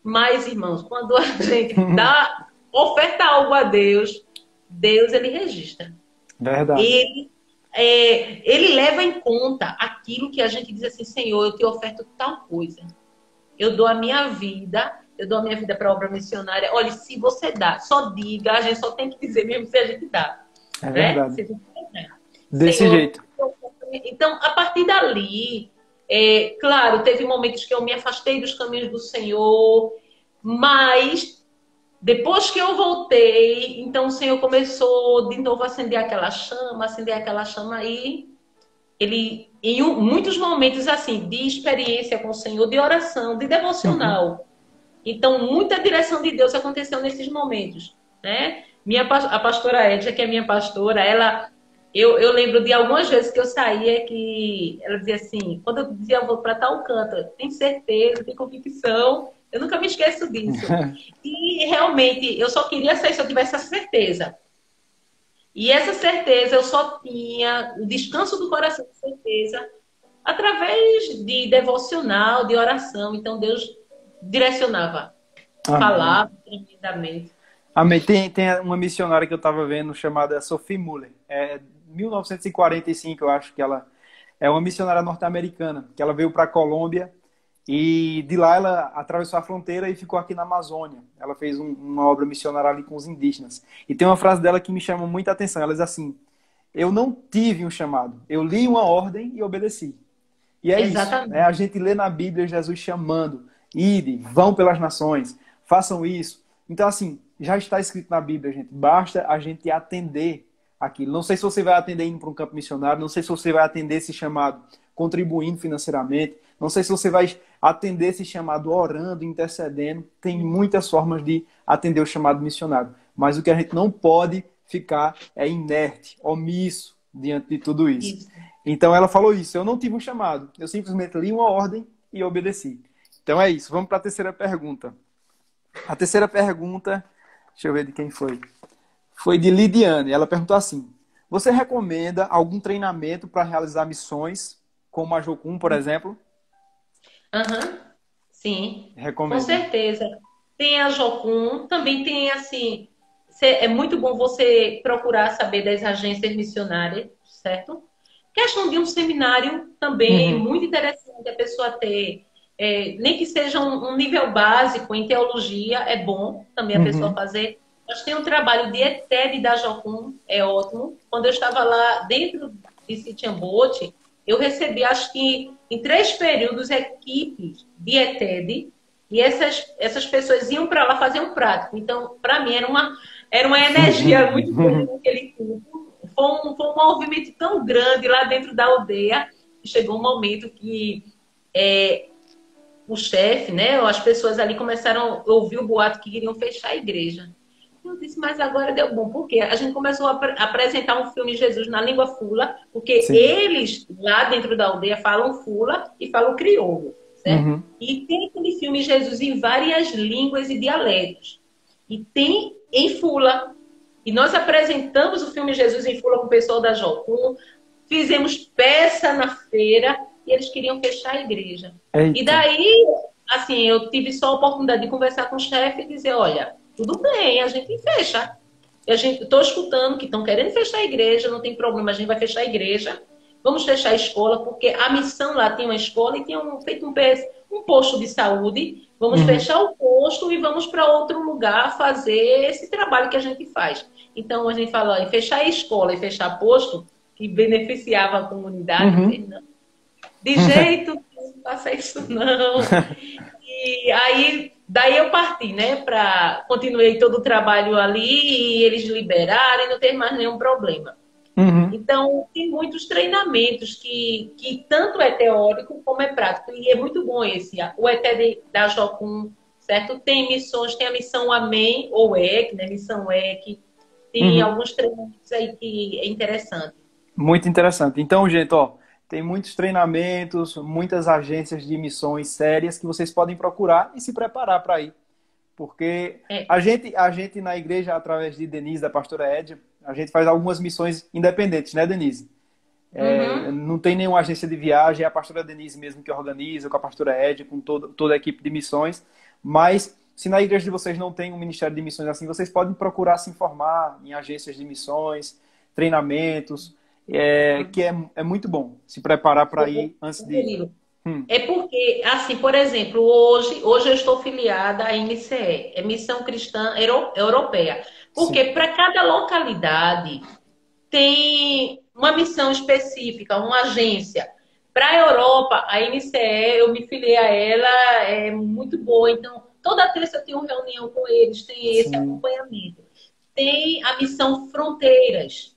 [SPEAKER 2] Mas, irmãos, quando a gente dá, oferta algo a Deus, Deus, ele registra.
[SPEAKER 1] Verdade.
[SPEAKER 2] Ele, é, ele leva em conta aquilo que a gente diz assim, Senhor, eu te oferto tal coisa. Eu dou a minha vida, eu dou a minha vida para a obra missionária. Olha, se você dá, só diga, a gente só tem que dizer mesmo se a gente dá.
[SPEAKER 1] É verdade. Né? Desse Senhor, jeito.
[SPEAKER 2] Então, a partir dali, é, claro, teve momentos que eu me afastei dos caminhos do Senhor, mas depois que eu voltei, então o Senhor começou de novo a acender aquela chama, acender aquela chama aí. Ele, em um, muitos momentos assim, de experiência com o Senhor, de oração, de devocional. Uhum. Então, muita direção de Deus aconteceu nesses momentos, né? Minha, a pastora Edja, que é minha pastora, ela. Eu, eu lembro de algumas vezes que eu saía que ela dizia assim, quando eu dizia eu vou para tal canto, tem certeza, tem convicção, eu nunca me esqueço disso. e realmente eu só queria sair se eu tivesse essa certeza. E essa certeza eu só tinha, o descanso do coração de certeza, através de devocional, de oração. Então Deus direcionava, Amém. falava tremendamente.
[SPEAKER 1] Amém. Tem, tem uma missionária que eu estava vendo chamada Sophie Muller. É 1945, eu acho que ela é uma missionária norte-americana, que ela veio para a Colômbia e de lá ela atravessou a fronteira e ficou aqui na Amazônia. Ela fez um, uma obra missionária ali com os indígenas. E tem uma frase dela que me chama muita atenção. Ela diz assim: Eu não tive um chamado, eu li uma ordem e obedeci. E é Exatamente. isso. Né? A gente lê na Bíblia Jesus chamando: Ide, vão pelas nações, façam isso. Então, assim, já está escrito na Bíblia, gente. Basta a gente atender aquilo. Não sei se você vai atender indo para um campo missionário, não sei se você vai atender esse chamado contribuindo financeiramente, não sei se você vai atender esse chamado orando, intercedendo. Tem muitas formas de atender o chamado missionário. Mas o que a gente não pode ficar é inerte, omisso diante de tudo isso. isso. Então ela falou isso. Eu não tive um chamado. Eu simplesmente li uma ordem e obedeci. Então é isso. Vamos para a terceira pergunta. A terceira pergunta, deixa eu ver de quem foi. Foi de Lidiane. Ela perguntou assim: Você recomenda algum treinamento para realizar missões, como a Jocum, por exemplo?
[SPEAKER 2] Aham, uhum. sim. Recomendo. Com certeza. Tem a Jocum, também tem assim. É muito bom você procurar saber das agências missionárias, certo? Questão de um seminário também, uhum. muito interessante a pessoa ter é, nem que seja um, um, nível básico em teologia, é bom também a uhum. pessoa fazer. Nós temos um trabalho de ETED da Jocum, é ótimo. Quando eu estava lá dentro de Sitiambote, eu recebi, acho que em três períodos, equipes de ETED, e essas, essas pessoas iam para lá fazer um prático. Então, para mim, era uma, era uma energia muito grande naquele culto. Foi um, foi um movimento tão grande lá dentro da aldeia, que chegou um momento que é, o chefe, né, as pessoas ali começaram a ouvir o boato que queriam fechar a igreja. Eu disse, mas agora deu bom. Por quê? A gente começou a apresentar um filme Jesus na língua fula, porque Sim. eles, lá dentro da aldeia, falam fula e falam crioulo. Certo? Uhum. E tem aquele filme Jesus em várias línguas e dialetos. E tem em fula. E nós apresentamos o filme Jesus em fula com o pessoal da Jocum, fizemos peça na feira e eles queriam fechar a igreja. Eita. E daí, assim, eu tive só a oportunidade de conversar com o chefe e dizer, olha, tudo bem, a gente fecha. A gente, estou escutando que estão querendo fechar a igreja, não tem problema, a gente vai fechar a igreja. Vamos fechar a escola, porque a missão lá tem uma escola e tem um, feito um, um posto de saúde. Vamos uhum. fechar o posto e vamos para outro lugar fazer esse trabalho que a gente faz. Então a gente fala, em fechar a escola e fechar posto, que beneficiava a comunidade, uhum. não, de jeito não faça isso não. E aí, daí eu parti, né? Pra, continuei todo o trabalho ali e eles liberaram e não teve mais nenhum problema. Uhum. Então, tem muitos treinamentos que, que tanto é teórico como é prático. E é muito bom esse. O ET da Jocum, certo? Tem missões, tem a missão Amém ou EC, né? Missão EC. Tem uhum. alguns treinamentos aí que é interessante.
[SPEAKER 1] Muito interessante. Então, gente, ó, tem muitos treinamentos, muitas agências de missões sérias que vocês podem procurar e se preparar para ir. Porque é. a, gente, a gente na igreja, através de Denise, da pastora Ed, a gente faz algumas missões independentes, né, Denise? É, uhum. Não tem nenhuma agência de viagem, é a pastora Denise mesmo que organiza, com a pastora Ed, com todo, toda a equipe de missões. Mas se na igreja de vocês não tem um ministério de missões assim, vocês podem procurar se informar em agências de missões, treinamentos é, que é, é muito bom se preparar para ir antes de.
[SPEAKER 2] Hum. É porque, assim, por exemplo, hoje, hoje eu estou filiada à MCE, é Missão Cristã Europeia. Porque para cada localidade tem uma missão específica, uma agência. Para a Europa, a MCE, eu me filiei a ela, é muito boa. Então, toda terça eu tenho reunião com eles, tem esse Sim. acompanhamento. Tem a missão Fronteiras,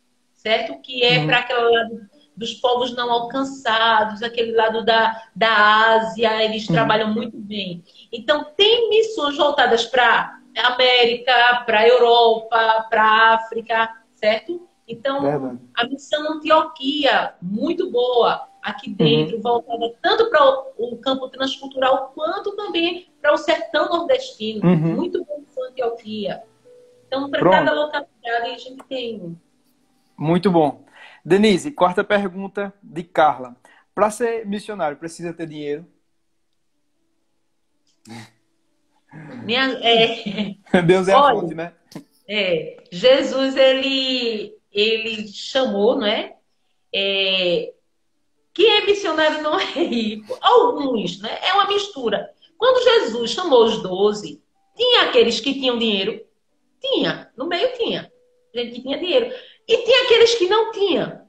[SPEAKER 2] certo? Que é uhum. para aquele lado dos povos não alcançados, aquele lado da, da Ásia, eles uhum. trabalham muito bem. Então, tem missões voltadas para América, para Europa, para África, certo? Então, Verdade. a missão Antioquia, muito boa aqui dentro, uhum. voltada tanto para o campo transcultural quanto também para o sertão nordestino. Uhum. Muito bom missão Antioquia. Então, para cada localidade, a gente tem
[SPEAKER 1] muito bom. Denise, quarta pergunta de Carla. Para ser missionário, precisa ter dinheiro?
[SPEAKER 2] Minha, é...
[SPEAKER 1] Deus é Olha, a fonte, né?
[SPEAKER 2] É, Jesus, ele, ele chamou, não é? é? Quem é missionário não é rico. Alguns, né? É uma mistura. Quando Jesus chamou os doze, tinha aqueles que tinham dinheiro? Tinha. No meio tinha. Gente que tinha dinheiro. E tem aqueles que não tinham.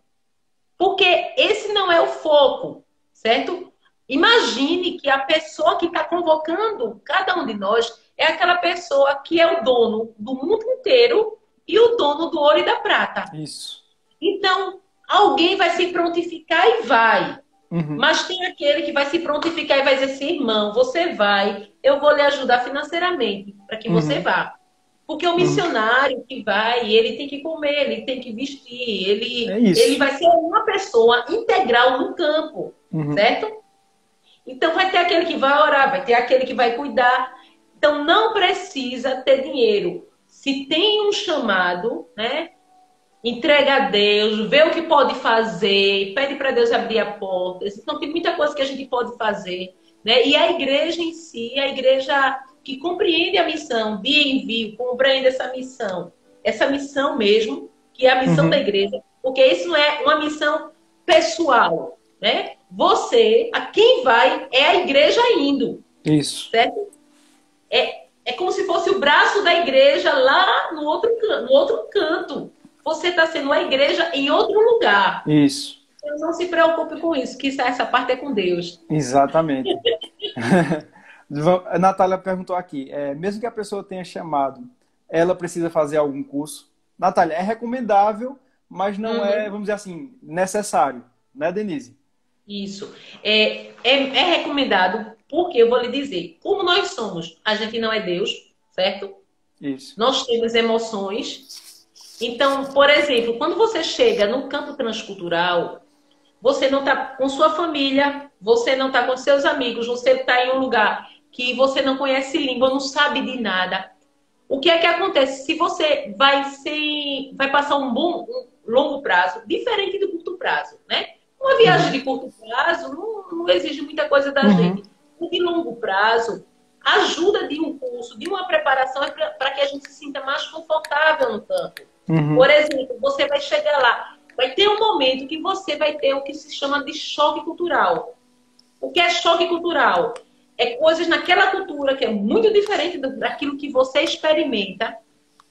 [SPEAKER 2] Porque esse não é o foco, certo? Imagine que a pessoa que está convocando cada um de nós é aquela pessoa que é o dono do mundo inteiro e o dono do ouro e da prata.
[SPEAKER 1] Isso.
[SPEAKER 2] Então, alguém vai se prontificar e vai. Uhum. Mas tem aquele que vai se prontificar e vai dizer assim, irmão, você vai, eu vou lhe ajudar financeiramente para que uhum. você vá. Porque o uhum. missionário que vai, ele tem que comer, ele tem que vestir, ele, é ele vai ser uma pessoa integral no campo, uhum. certo? Então vai ter aquele que vai orar, vai ter aquele que vai cuidar. Então não precisa ter dinheiro. Se tem um chamado, né? Entrega a Deus, vê o que pode fazer, pede para Deus abrir a porta. Então tem muita coisa que a gente pode fazer, né? E a igreja em si, a igreja que compreende a missão de envio, compreende essa missão, essa missão mesmo, que é a missão uhum. da igreja, porque isso não é uma missão pessoal, né? Você, a quem vai, é a igreja indo.
[SPEAKER 1] Isso.
[SPEAKER 2] Certo? É, é como se fosse o braço da igreja lá no outro, no outro canto. Você está sendo a igreja em outro lugar.
[SPEAKER 1] Isso.
[SPEAKER 2] Então não se preocupe com isso, que essa parte é com Deus.
[SPEAKER 1] Exatamente. A Natália perguntou aqui, é, mesmo que a pessoa tenha chamado, ela precisa fazer algum curso? Natália, é recomendável, mas não uhum. é, vamos dizer assim, necessário, né, Denise?
[SPEAKER 2] Isso. É, é, é recomendado, porque eu vou lhe dizer, como nós somos, a gente não é Deus, certo?
[SPEAKER 1] Isso.
[SPEAKER 2] Nós temos emoções. Então, por exemplo, quando você chega no campo transcultural, você não está com sua família, você não está com seus amigos, você está em um lugar que você não conhece língua, não sabe de nada. O que é que acontece? Se você vai ser, vai passar um bom, um longo prazo, diferente do curto prazo, né? Uma viagem de curto prazo não, não exige muita coisa da uhum. gente. O de longo prazo, ajuda de um curso, de uma preparação é para que a gente se sinta mais confortável no campo. Uhum. Por exemplo, você vai chegar lá, vai ter um momento que você vai ter o que se chama de choque cultural. O que é choque cultural? É coisas naquela cultura que é muito diferente daquilo que você experimenta.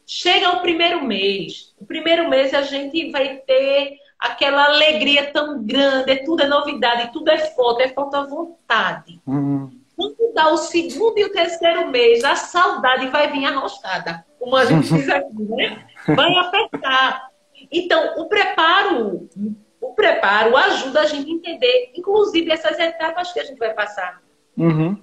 [SPEAKER 2] Chega o primeiro mês. O primeiro mês a gente vai ter aquela alegria tão grande, é tudo é novidade, tudo é foto, é foto à vontade. Uhum. Quando dá o segundo e o terceiro mês, a saudade vai vir arrostada, como a gente diz aqui, né? Vai apertar. Então, o preparo, o preparo ajuda a gente a entender, inclusive, essas etapas que a gente vai passar.
[SPEAKER 1] Uhum.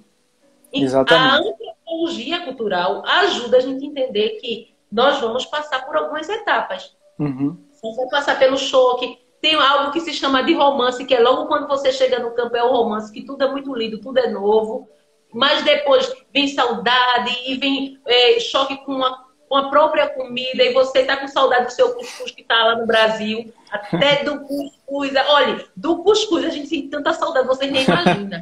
[SPEAKER 1] Exatamente.
[SPEAKER 2] A antropologia cultural ajuda a gente a entender que nós vamos passar por algumas etapas.
[SPEAKER 1] Uhum.
[SPEAKER 2] Você vai passar pelo choque. Tem algo que se chama de romance, que é logo quando você chega no campo, é o romance, que tudo é muito lindo, tudo é novo. Mas depois vem saudade e vem é, choque com a com a própria comida e você está com saudade do seu cuscuz que está lá no Brasil, até do cuscuz. Olha, do cuscuz a gente sente tanta saudade, vocês nem imaginam.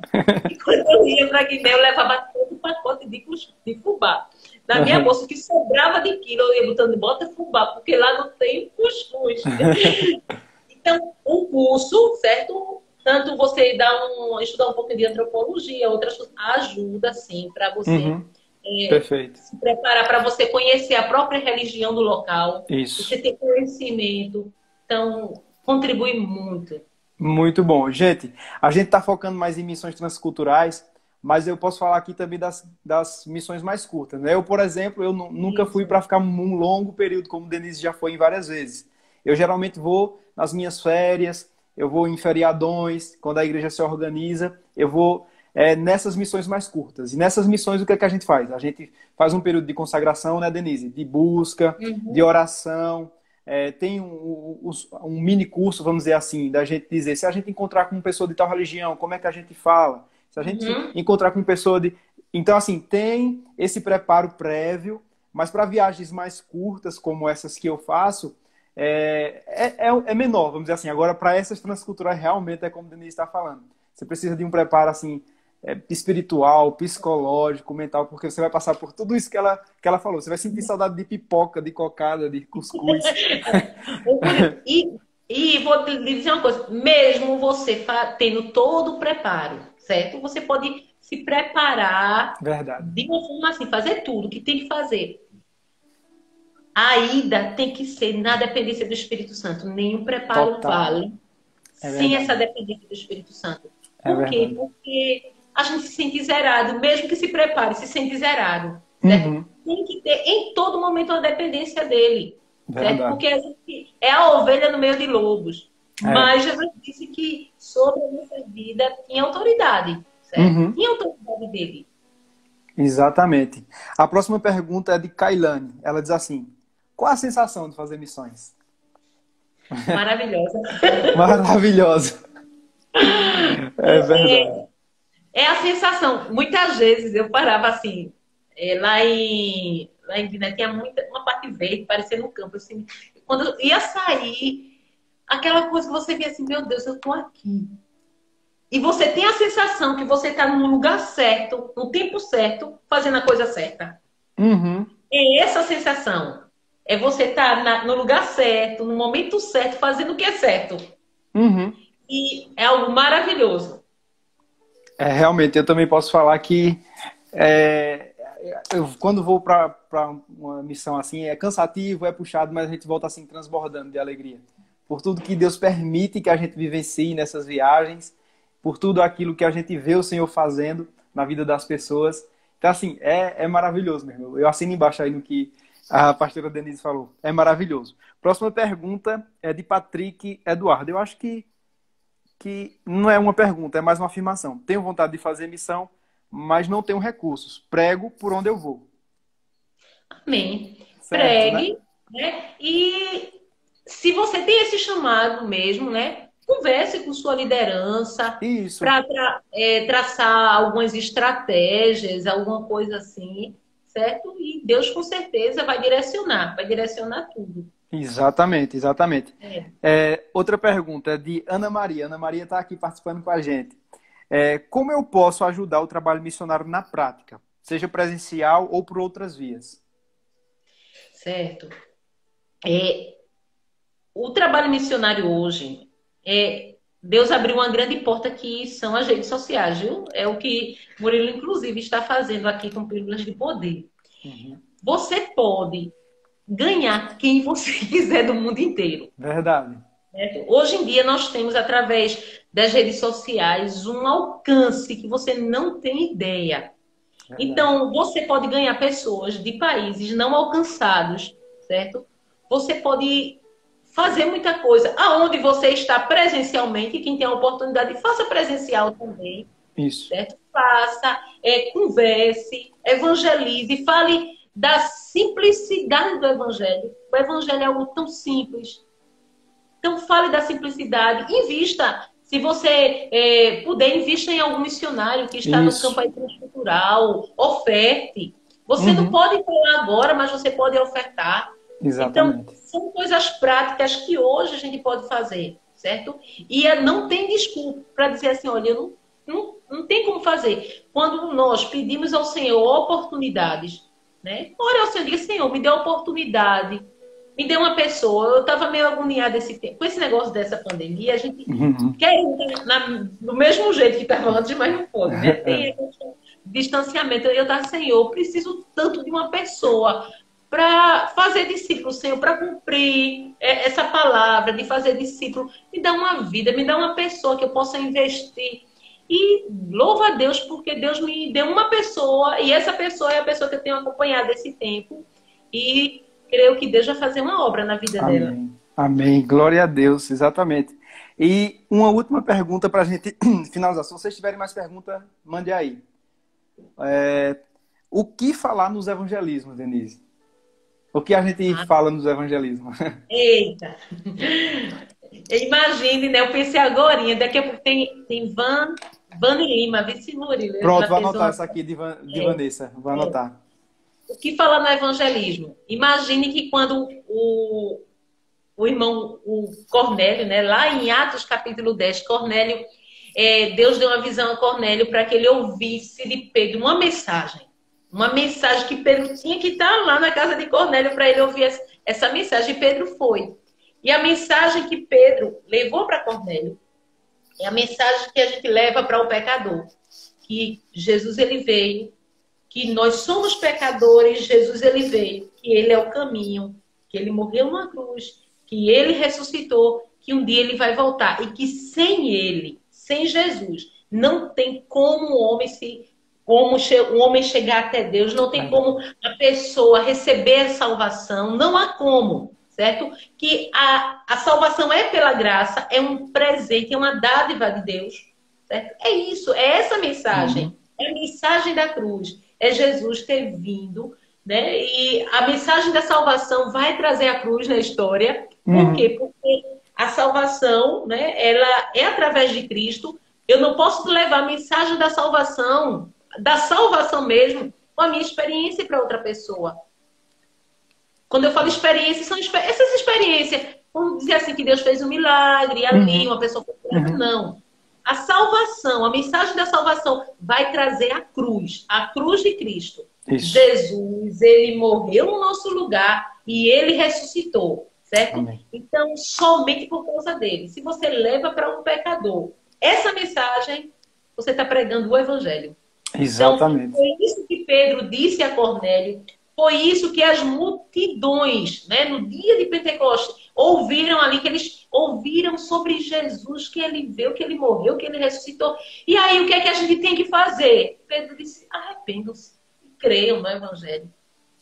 [SPEAKER 2] E quando eu ia para Guiné, eu levava todo o pacote de, cuscuz, de fubá. Na minha uhum. bolsa, que sobrava de quilo, eu ia botando bota fubá, porque lá não tem cuscuz. então, o curso, certo? Tanto você dá um, estudar um pouco de antropologia, outras coisas, ajuda, sim, para você. Uhum
[SPEAKER 1] é, Perfeito.
[SPEAKER 2] Se preparar para você conhecer a própria religião do local.
[SPEAKER 1] Isso.
[SPEAKER 2] Você ter conhecimento. Então, contribui muito.
[SPEAKER 1] Muito bom. Gente, a gente está focando mais em missões transculturais, mas eu posso falar aqui também das, das missões mais curtas. Né? Eu, por exemplo, eu nunca fui para ficar um longo período, como o Denise já foi em várias vezes. Eu geralmente vou nas minhas férias, eu vou em feriadões, quando a igreja se organiza, eu vou é, nessas missões mais curtas. E nessas missões, o que, é que a gente faz? A gente faz um período de consagração, né, Denise? De busca, uhum. de oração. É, tem um, um, um, mini curso, vamos dizer assim, da gente dizer se a gente encontrar com uma pessoa de tal religião, como é que a gente fala? Se a gente uhum. encontrar com uma pessoa de. Então, assim, tem esse preparo prévio, mas para viagens mais curtas, como essas que eu faço, é, é, é, é menor, vamos dizer assim. Agora, para essas transculturais, realmente é como o Denise está falando. Você precisa de um preparo, assim, é, espiritual, psicológico, mental, porque você vai passar por tudo isso que ela, que ela falou. Você vai sentir saudade de pipoca, de cocada, de cuscuz.
[SPEAKER 2] e, e vou lhe dizer uma coisa: mesmo você tendo todo o preparo, certo? Você pode se preparar
[SPEAKER 1] Verdade.
[SPEAKER 2] de uma forma assim, fazer tudo que tem que fazer. A ida tem que ser na dependência do Espírito Santo. Nenhum preparo Total. vale é sem essa dependência do Espírito Santo. É Por é quê? Porque a gente se sente zerado, mesmo que se prepare, se sente zerado. Uhum. Tem que ter em todo momento uma dependência dele. Certo? Porque a gente, é a ovelha no meio de lobos. É. Mas Jesus disse que sobre a nossa vida tinha autoridade, certo? Uhum. Tinha autoridade dele.
[SPEAKER 1] Exatamente. A próxima pergunta é de Kailane. Ela diz assim: Qual a sensação de fazer missões?
[SPEAKER 2] Maravilhosa.
[SPEAKER 1] Maravilhosa. É verdade.
[SPEAKER 2] É, é, a sensação. Muitas vezes eu parava assim, é, lá em lá em Guiné tinha muita, uma parte verde, parecendo um campo. Assim, quando eu ia sair, aquela coisa que você via assim, meu Deus, eu tô aqui. E você tem a sensação que você está no lugar certo, no tempo certo, fazendo a coisa certa.
[SPEAKER 1] Uhum.
[SPEAKER 2] É essa sensação. É você estar tá no lugar certo, no momento certo, fazendo o que é certo.
[SPEAKER 1] Uhum.
[SPEAKER 2] E é algo maravilhoso.
[SPEAKER 1] É, realmente, eu também posso falar que é, eu, quando vou para uma missão assim, é cansativo, é puxado, mas a gente volta assim transbordando de alegria. Por tudo que Deus permite que a gente vivencie nessas viagens, por tudo aquilo que a gente vê o Senhor fazendo na vida das pessoas. Então, assim, é, é maravilhoso, meu irmão. Eu assino embaixo aí no que a pastora Denise falou. É maravilhoso. Próxima pergunta é de Patrick Eduardo. Eu acho que, que não é uma pergunta, é mais uma afirmação. Tenho vontade de fazer missão, mas não tenho recursos. Prego por onde eu vou.
[SPEAKER 2] Amém. Certo, Pregue, né? né? E se você tem esse chamado mesmo, né? Converse com sua liderança para tra é, traçar algumas estratégias, alguma coisa assim, certo? E Deus com certeza vai direcionar, vai direcionar tudo.
[SPEAKER 1] Exatamente, exatamente. É. É, outra pergunta é de Ana Maria. Ana Maria está aqui participando com a gente. É, como eu posso ajudar o trabalho missionário na prática, seja presencial ou por outras vias?
[SPEAKER 2] Certo. É, o trabalho missionário hoje, é, Deus abriu uma grande porta que são as redes sociais, viu? É o que Murilo, inclusive, está fazendo aqui com Pílulas de Poder. Uhum. Você pode ganhar quem você quiser do mundo inteiro.
[SPEAKER 1] Verdade.
[SPEAKER 2] Hoje em dia nós temos, através das redes sociais, um alcance que você não tem ideia. Verdade. Então, você pode ganhar pessoas de países não alcançados, certo? Você pode fazer muita coisa. Aonde você está presencialmente, quem tem a oportunidade, faça presencial também.
[SPEAKER 1] Isso.
[SPEAKER 2] Certo? Faça, é, converse, evangelize, fale da simplicidade do evangelho. O evangelho é algo tão simples, então, fale da simplicidade, invista. Se você é, puder, invista em algum missionário que está Isso. no campo transcultural, oferte. Você uhum. não pode falar agora, mas você pode ofertar.
[SPEAKER 1] Exatamente.
[SPEAKER 2] Então, são coisas práticas que hoje a gente pode fazer, certo? E é, não tem desculpa para dizer assim, olha, eu não, não, não tem como fazer. Quando nós pedimos ao Senhor oportunidades, né? Ora ao Senhor, diga, Senhor, me dê oportunidade me deu uma pessoa, eu estava meio agoniada esse tempo. Com esse negócio dessa pandemia, a gente uhum. quer ir na, do mesmo jeito que estava antes, mas não pode, né? Tem distanciamento. Eu estava, Senhor, preciso tanto de uma pessoa para fazer discípulo, Senhor, para cumprir essa palavra de fazer discípulo. Me dá uma vida, me dá uma pessoa que eu possa investir. E louva a Deus porque Deus me deu uma pessoa e essa pessoa é a pessoa que eu tenho acompanhado esse tempo. E creio que Deus vai fazer uma obra na vida
[SPEAKER 1] Amém.
[SPEAKER 2] dela.
[SPEAKER 1] Amém. Glória a Deus, exatamente. E uma última pergunta para a gente finalizar. Se vocês tiverem mais perguntas, mande aí. É, o que falar nos evangelismos, Denise? O que a gente ah. fala nos evangelismos?
[SPEAKER 2] Eita! Imagine, né? Eu pensei agora, daqui a pouco tem, tem Van, Van Lima, vice Murilo.
[SPEAKER 1] Pronto, vou anotar essa aqui de, Van, de é. Vanessa. Vou anotar. É.
[SPEAKER 2] O que fala no evangelismo? Imagine que quando o, o irmão o Cornélio, né, lá em Atos capítulo 10, Cornélio, é, Deus deu uma visão a Cornélio para que ele ouvisse de Pedro uma mensagem. Uma mensagem que Pedro tinha que estar lá na casa de Cornélio para ele ouvir essa mensagem. E Pedro foi. E a mensagem que Pedro levou para Cornélio é a mensagem que a gente leva para o pecador. Que Jesus ele veio que nós somos pecadores, Jesus ele veio, que ele é o caminho, que ele morreu na cruz, que ele ressuscitou, que um dia ele vai voltar. E que sem ele, sem Jesus, não tem como o homem se como o homem chegar até Deus, não tem como a pessoa receber a salvação, não há como, certo? Que a, a salvação é pela graça, é um presente, é uma dádiva de Deus, certo? É isso, é essa mensagem, uhum. é a mensagem da cruz, é Jesus ter vindo, né? E a mensagem da salvação vai trazer a cruz na história, por uhum. quê? Porque a salvação, né, ela é através de Cristo. Eu não posso levar a mensagem da salvação, da salvação mesmo, com a minha experiência para outra pessoa. Quando eu falo experiência, são essas experiências. Vamos dizer assim que Deus fez um milagre ali, uhum. uma pessoa uhum. Não. A salvação, a mensagem da salvação vai trazer a cruz, a cruz de Cristo. Isso. Jesus, ele morreu no nosso lugar e ele ressuscitou, certo? Amém. Então, somente por causa dele. Se você leva para um pecador essa mensagem, você está pregando o evangelho.
[SPEAKER 1] Exatamente.
[SPEAKER 2] Então, foi isso que Pedro disse a Cornélio. Foi isso que as multidões, né, no dia de Pentecostes, ouviram ali, que eles ouviram sobre Jesus, que ele veio, que ele morreu, que ele ressuscitou. E aí, o que é que a gente tem que fazer? Pedro disse: arrependam-se e creiam no Evangelho.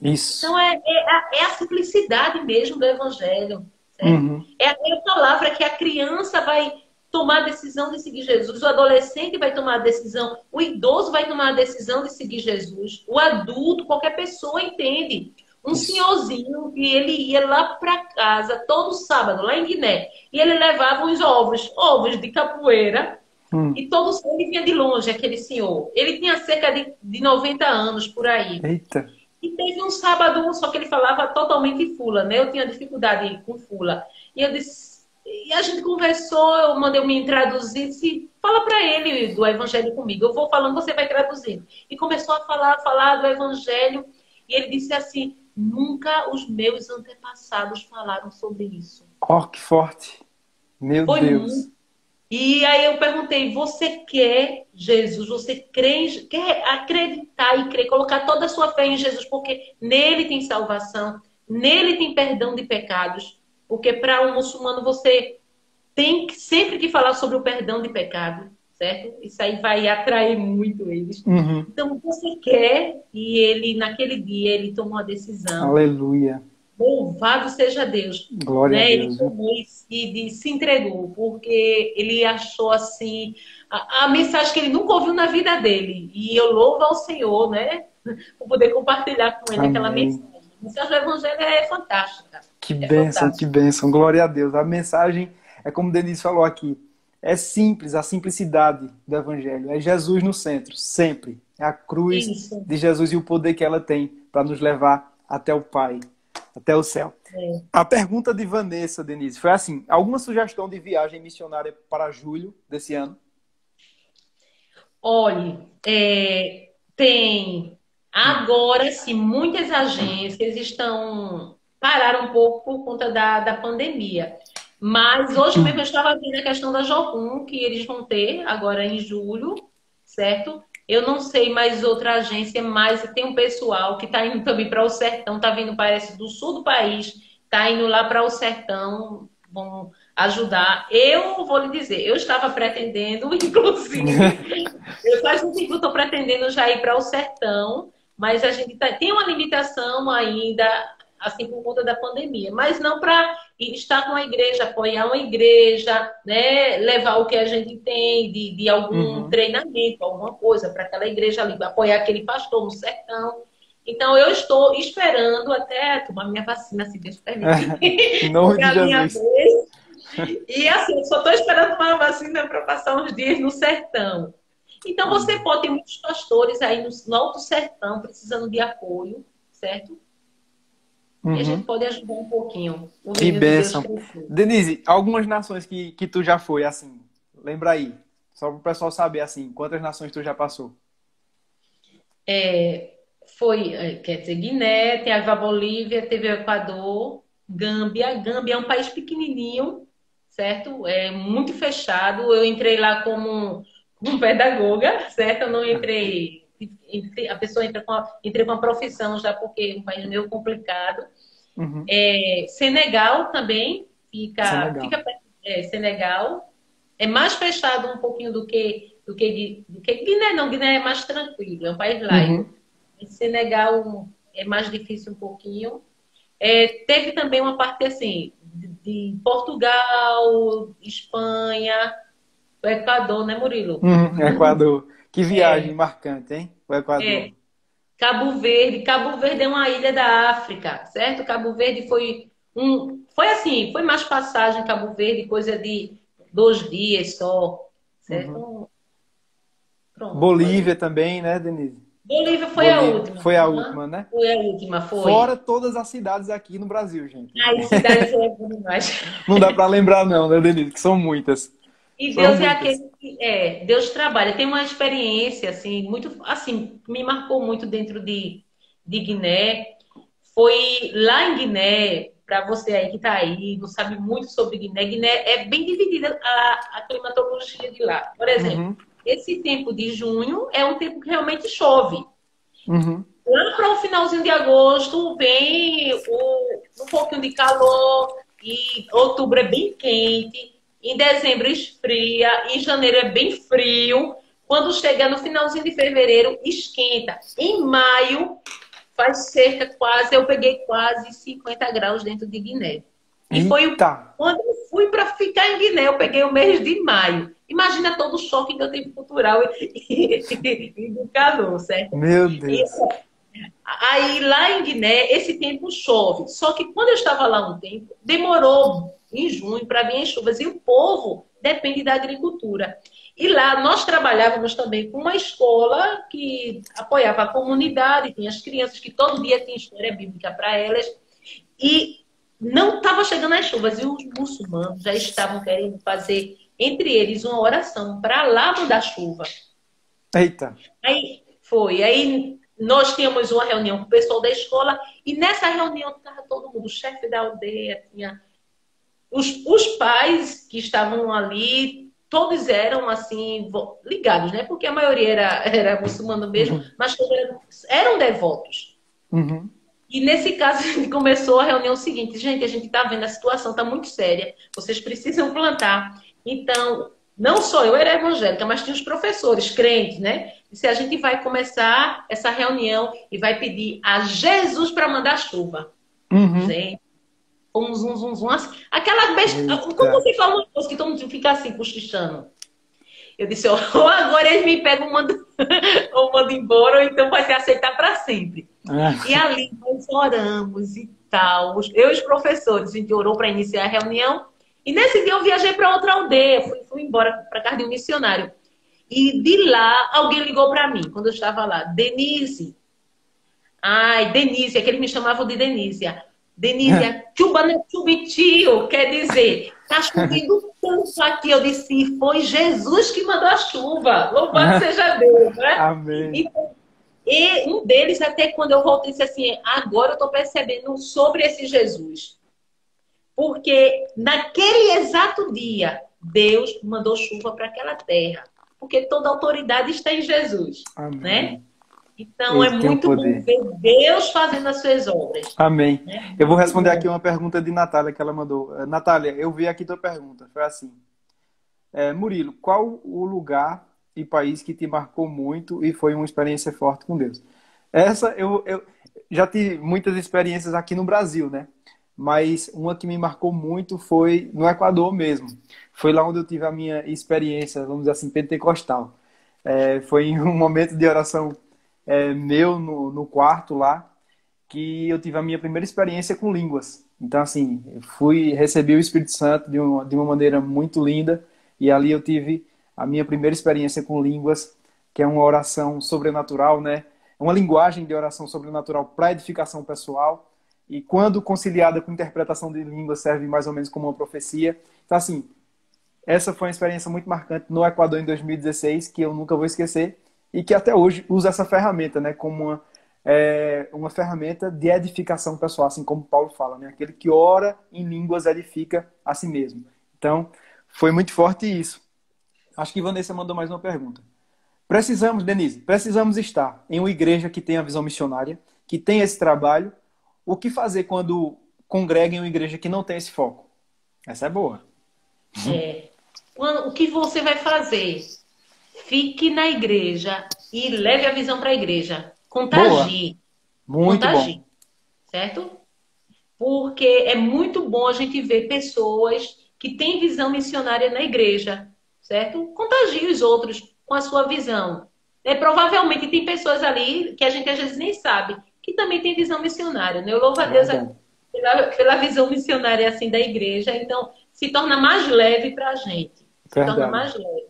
[SPEAKER 1] Isso.
[SPEAKER 2] Então, é, é, é a simplicidade mesmo do Evangelho. Uhum. É a palavra que a criança vai tomar a decisão de seguir Jesus, o adolescente vai tomar a decisão, o idoso vai tomar a decisão de seguir Jesus, o adulto, qualquer pessoa entende. Um senhorzinho que ele ia lá para casa todo sábado, lá em Guiné, e ele levava uns ovos, ovos de capoeira, hum. e todo ele vinha de longe, aquele senhor. Ele tinha cerca de, de 90 anos por aí.
[SPEAKER 1] Eita.
[SPEAKER 2] E teve um sábado, só que ele falava totalmente fula, né? Eu tinha dificuldade com fula. E eu disse, e a gente conversou, eu mandei me traduzir, se fala para ele do evangelho comigo. Eu vou falando, você vai traduzindo. E começou a falar, falar do evangelho, e ele disse assim: "Nunca os meus antepassados falaram sobre isso".
[SPEAKER 1] Oh, que forte. Meu Foi Deus. Muito.
[SPEAKER 2] E aí eu perguntei: "Você quer Jesus? Você crê, quer acreditar e crer, colocar toda a sua fé em Jesus, porque nele tem salvação, nele tem perdão de pecados?" Porque para um muçulmano você tem que, sempre que falar sobre o perdão de pecado, certo? Isso aí vai atrair muito eles. Uhum. Então você quer e ele naquele dia ele tomou a decisão.
[SPEAKER 1] Aleluia.
[SPEAKER 2] Louvado seja Deus.
[SPEAKER 1] Glória né? a
[SPEAKER 2] Deus. Ele tomou e, e, se entregou, porque ele achou assim a, a, mensagem que ele nunca ouviu na vida dele. E eu louvo ao Senhor, né? Por poder compartilhar com ele Amém. aquela mensagem. A mensagem do Evangelho é fantástica.
[SPEAKER 1] Que é bênção, que bênção. Glória a Deus. A mensagem é como Denise falou aqui. É simples, a simplicidade do Evangelho. É Jesus no centro, sempre. É a cruz Isso. de Jesus e o poder que ela tem para nos levar até o Pai, até o céu. É. A pergunta de Vanessa, Denise, foi assim: alguma sugestão de viagem missionária para julho desse ano?
[SPEAKER 2] Olhe, é, tem. Agora sim, muitas agências estão pararam um pouco por conta da, da pandemia. Mas hoje mesmo eu estava vendo a questão da Jocum, que eles vão ter agora em julho, certo? Eu não sei mais outra agência, mas tem um pessoal que está indo também para o sertão, está vindo, parece, do sul do país, está indo lá para o sertão, vão ajudar. Eu vou lhe dizer, eu estava pretendendo, inclusive, eu faz um tempo estou pretendendo já ir para o sertão, mas a gente tá, tem uma limitação ainda assim por conta da pandemia, mas não para estar com a igreja, apoiar uma igreja, né, levar o que a gente tem de, de algum uhum. treinamento, alguma coisa para aquela igreja ali, apoiar aquele pastor no sertão. Então eu estou esperando até tomar minha vacina, se Deus permitir.
[SPEAKER 1] nome de Jesus.
[SPEAKER 2] E assim, só estou esperando tomar a vacina para passar uns dias no sertão. Então você pode ter muitos pastores aí no, no Alto Sertão precisando de apoio, certo? Uhum. E a gente pode ajudar um pouquinho.
[SPEAKER 1] que bênção. Denise, algumas nações que, que tu já foi, assim, lembra aí, só para o pessoal saber, assim, quantas nações tu já passou?
[SPEAKER 2] É, foi, é, quer dizer, Guiné, teve a Bolívia, teve o Equador, Gâmbia. Gâmbia é um país pequenininho, certo? É muito fechado. Eu entrei lá como, como pedagoga, certo? Eu não entrei a pessoa entra com a, entra com a profissão já porque é um país meio complicado. Uhum. É, Senegal também fica, Senegal. fica é, Senegal é mais fechado um pouquinho do que do que, do que Guiné não Guiné é mais tranquilo é um país laico uhum. Senegal é mais difícil um pouquinho É, teve também uma parte assim, de, de Portugal, Espanha, Equador, né, Murilo?
[SPEAKER 1] Hum, Equador. Que viagem é. marcante, hein? O Equador. É.
[SPEAKER 2] Cabo Verde. Cabo Verde é uma ilha da África, certo? Cabo Verde foi um. Foi assim, foi mais passagem Cabo Verde, coisa de dois dias só, certo? Uhum.
[SPEAKER 1] Pronto, Bolívia foi. também, né, Denise?
[SPEAKER 2] Bolívia foi Bolívia. a última.
[SPEAKER 1] Foi a última, né?
[SPEAKER 2] Foi a última, foi.
[SPEAKER 1] Fora todas as cidades aqui no Brasil, gente.
[SPEAKER 2] Ai, cidades é bom demais.
[SPEAKER 1] Não dá para lembrar não, né, Denise? Que são muitas.
[SPEAKER 2] E Deus é aquele que é, Deus trabalha. Tem uma experiência assim, muito assim, me marcou muito dentro de, de Guiné. Foi lá em Guiné, para você aí que está aí, não sabe muito sobre Guiné, Guiné é bem dividida a, a climatologia de lá. Por exemplo, uhum. esse tempo de junho é um tempo que realmente chove. Uhum. Lá para o finalzinho de agosto vem o, um pouquinho de calor e outubro é bem quente. Em dezembro esfria, em janeiro é bem frio. Quando chega no finalzinho de fevereiro, esquenta. Em maio, faz cerca quase, eu peguei quase 50 graus dentro de Guiné. E Eita. foi quando eu fui para ficar em Guiné, eu peguei o mês de maio. Imagina todo o choque que eu tenho cultural e, e, e do calor, certo?
[SPEAKER 1] Meu Deus. Isso,
[SPEAKER 2] aí lá em Guiné, esse tempo chove. Só que quando eu estava lá um tempo, demorou em junho para vir as chuvas. E o povo depende da agricultura. E lá nós trabalhávamos também com uma escola que apoiava a comunidade, tinha as crianças que todo dia tinha história bíblica para elas. E não estava chegando as chuvas. E os muçulmanos já estavam querendo fazer entre eles uma oração para lá da chuva.
[SPEAKER 1] Eita!
[SPEAKER 2] Aí foi. Aí nós tínhamos uma reunião com o pessoal da escola e nessa reunião estava todo mundo, o chefe da aldeia, tinha os, os pais que estavam ali, todos eram assim, ligados, né? Porque a maioria era, era muçulmano mesmo, uhum. mas todos eram, eram devotos. Uhum. E nesse caso, a gente começou a reunião seguinte: gente, a gente está vendo a situação, está muito séria, vocês precisam plantar. Então, não só eu era evangélica, mas tinha os professores crentes, né? E se a gente vai começar essa reunião e vai pedir a Jesus para mandar chuva. Uhum. Gente, um zum, zum, zum, assim. Aquela besta. Como você fala uma coisa que todo mundo fica assim, cochichando? Eu disse, ou agora eles me pegam, mandam, ou mandam embora, ou então vai ser aceitar para sempre. Ah. E ali nós oramos e tal. Eu e os professores, a gente orou para iniciar a reunião. E nesse dia eu viajei para outra aldeia, fui, fui embora para casa de um missionário. E de lá, alguém ligou para mim, quando eu estava lá. Denise. Ai, Denise, é que eles me chamavam de Denise. Denise, chuba no chubitio, quer dizer, tá chovendo tanto aqui. Eu disse, foi Jesus que mandou a chuva. Louvado seja Deus, né?
[SPEAKER 1] Amém.
[SPEAKER 2] Então, e um deles, até quando eu voltei, disse assim: agora eu estou percebendo sobre esse Jesus. Porque naquele exato dia, Deus mandou chuva para aquela terra. Porque toda autoridade está em Jesus. Amém. Né? Então Ele é muito um bom ver Deus fazendo as suas obras.
[SPEAKER 1] Amém. Né? Eu vou responder aqui uma pergunta de Natália que ela mandou. Eh, Natália, eu vi aqui tua pergunta. Foi assim. É, Murilo, qual o lugar e país que te marcou muito e foi uma experiência forte com Deus? Essa eu, eu já tive muitas experiências aqui no Brasil, né? Mas uma que me marcou muito foi no Equador mesmo. Foi lá onde eu tive a minha experiência, vamos dizer assim, pentecostal. É, foi em um momento de oração é, meu no, no quarto lá que eu tive a minha primeira experiência com línguas. Então, assim, fui recebi o Espírito Santo de uma, de uma maneira muito linda e ali eu tive a minha primeira experiência com línguas, que é uma oração sobrenatural, né? Uma linguagem de oração sobrenatural para edificação pessoal e quando conciliada com interpretação de línguas serve mais ou menos como uma profecia. Então, assim, essa foi uma experiência muito marcante no Equador em 2016 que eu nunca vou esquecer e que até hoje usa essa ferramenta né, como uma, é, uma ferramenta de edificação pessoal, assim como Paulo fala, né? aquele que ora em línguas edifica a si mesmo. Então, foi muito forte isso. Acho que Vanessa mandou mais uma pergunta. Precisamos, Denise, precisamos estar em uma igreja que tenha visão missionária, que tenha esse trabalho. O que fazer quando congrega em uma igreja que não tem esse foco? Essa é boa.
[SPEAKER 2] É. O que você vai fazer? Fique na igreja e leve a visão para a igreja. Contagie.
[SPEAKER 1] Boa. Muito Contagie. Bom.
[SPEAKER 2] Certo? porque é muito bom a gente ver pessoas que têm visão missionária na igreja, certo? Contagie os outros com a sua visão. É, provavelmente tem pessoas ali que a gente às vezes nem sabe, que também tem visão missionária. Né? Eu louvo a Deus pela, pela visão missionária assim da igreja, então se torna mais leve para a gente. Se Verdade. torna mais leve.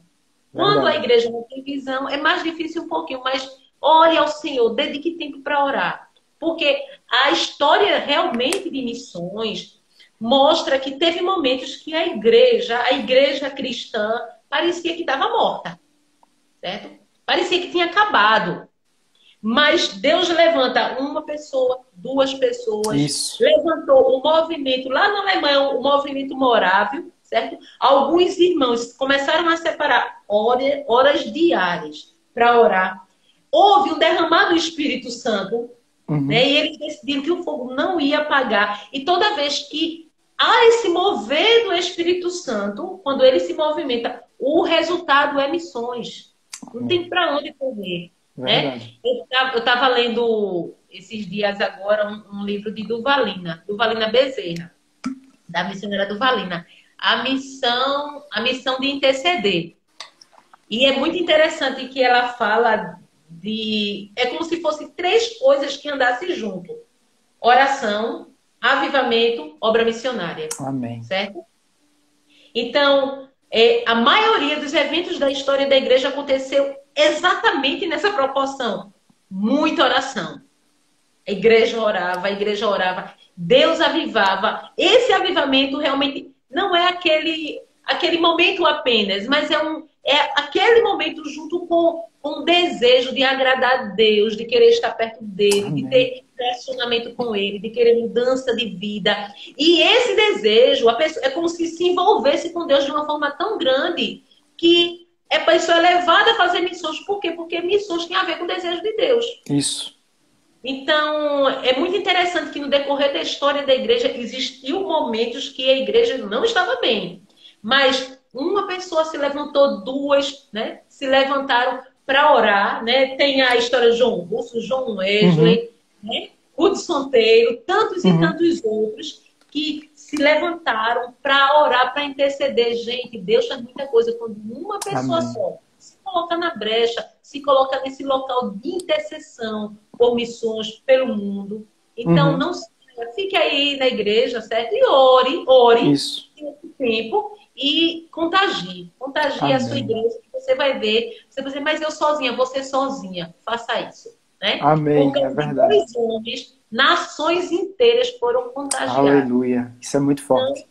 [SPEAKER 2] Quando a igreja não tem visão, é mais difícil um pouquinho, mas ore ao Senhor, dedique tempo para orar. Porque a história realmente de missões mostra que teve momentos que a igreja, a igreja cristã, parecia que estava morta. Certo? Parecia que tinha acabado. Mas Deus levanta uma pessoa, duas pessoas.
[SPEAKER 1] Isso.
[SPEAKER 2] Levantou o movimento, lá na Alemanha, o movimento morável, certo? Alguns irmãos começaram a separar horas, diárias para orar. Houve um derramado do Espírito Santo, uhum. né? E eles decidiram que o fogo não ia apagar. E toda vez que há esse mover do Espírito Santo, quando ele se movimenta, o resultado é missões. Não tem para onde correr. Né? Eu estava lendo esses dias agora um, um, livro de Duvalina, Duvalina Bezerra, da missionária Duvalina a missão, a missão de interceder. E é muito interessante que ela fala de. É como se fossem três coisas que andassem junto: oração, avivamento, obra missionária.
[SPEAKER 1] Amém.
[SPEAKER 2] Certo? Então, é, a maioria dos eventos da história da igreja aconteceu exatamente nessa proporção. Muita oração. A igreja orava, a igreja orava. Deus avivava. Esse avivamento realmente não é aquele, aquele momento apenas, mas é, um, é aquele momento junto com um desejo de agradar a Deus, de querer estar perto dele, Amém. de ter relacionamento com ele, de querer mudança de vida. E esse desejo, a pessoa, é como se se envolvesse com Deus de uma forma tão grande que a pessoa é levada a fazer missões. Por quê? Porque missões tem a ver com o desejo de Deus.
[SPEAKER 1] Isso.
[SPEAKER 2] Então, é muito interessante que no decorrer da história da igreja existiu momentos que a igreja não estava bem. Mas uma pessoa se levantou, duas né, se levantaram para orar. Né? Tem a história de João Russo, João Wesley, uhum. né? Hudson Taylor, tantos uhum. e tantos outros que se levantaram para orar, para interceder. Gente, Deus faz muita coisa quando uma pessoa Amém. só se coloca na brecha, se coloca nesse local de intercessão por missões pelo mundo. Então, uhum. não fique aí na igreja, certo? E ore, ore
[SPEAKER 1] Isso.
[SPEAKER 2] tempo e contagie. Contagie Amém. a sua igreja, você vai ver. Você vai dizer, mas eu sozinha, você sozinha. Faça isso. Né?
[SPEAKER 1] Amém, Porque é verdade. Dois
[SPEAKER 2] homens, nações inteiras foram contagiadas.
[SPEAKER 1] Aleluia. Isso é muito forte.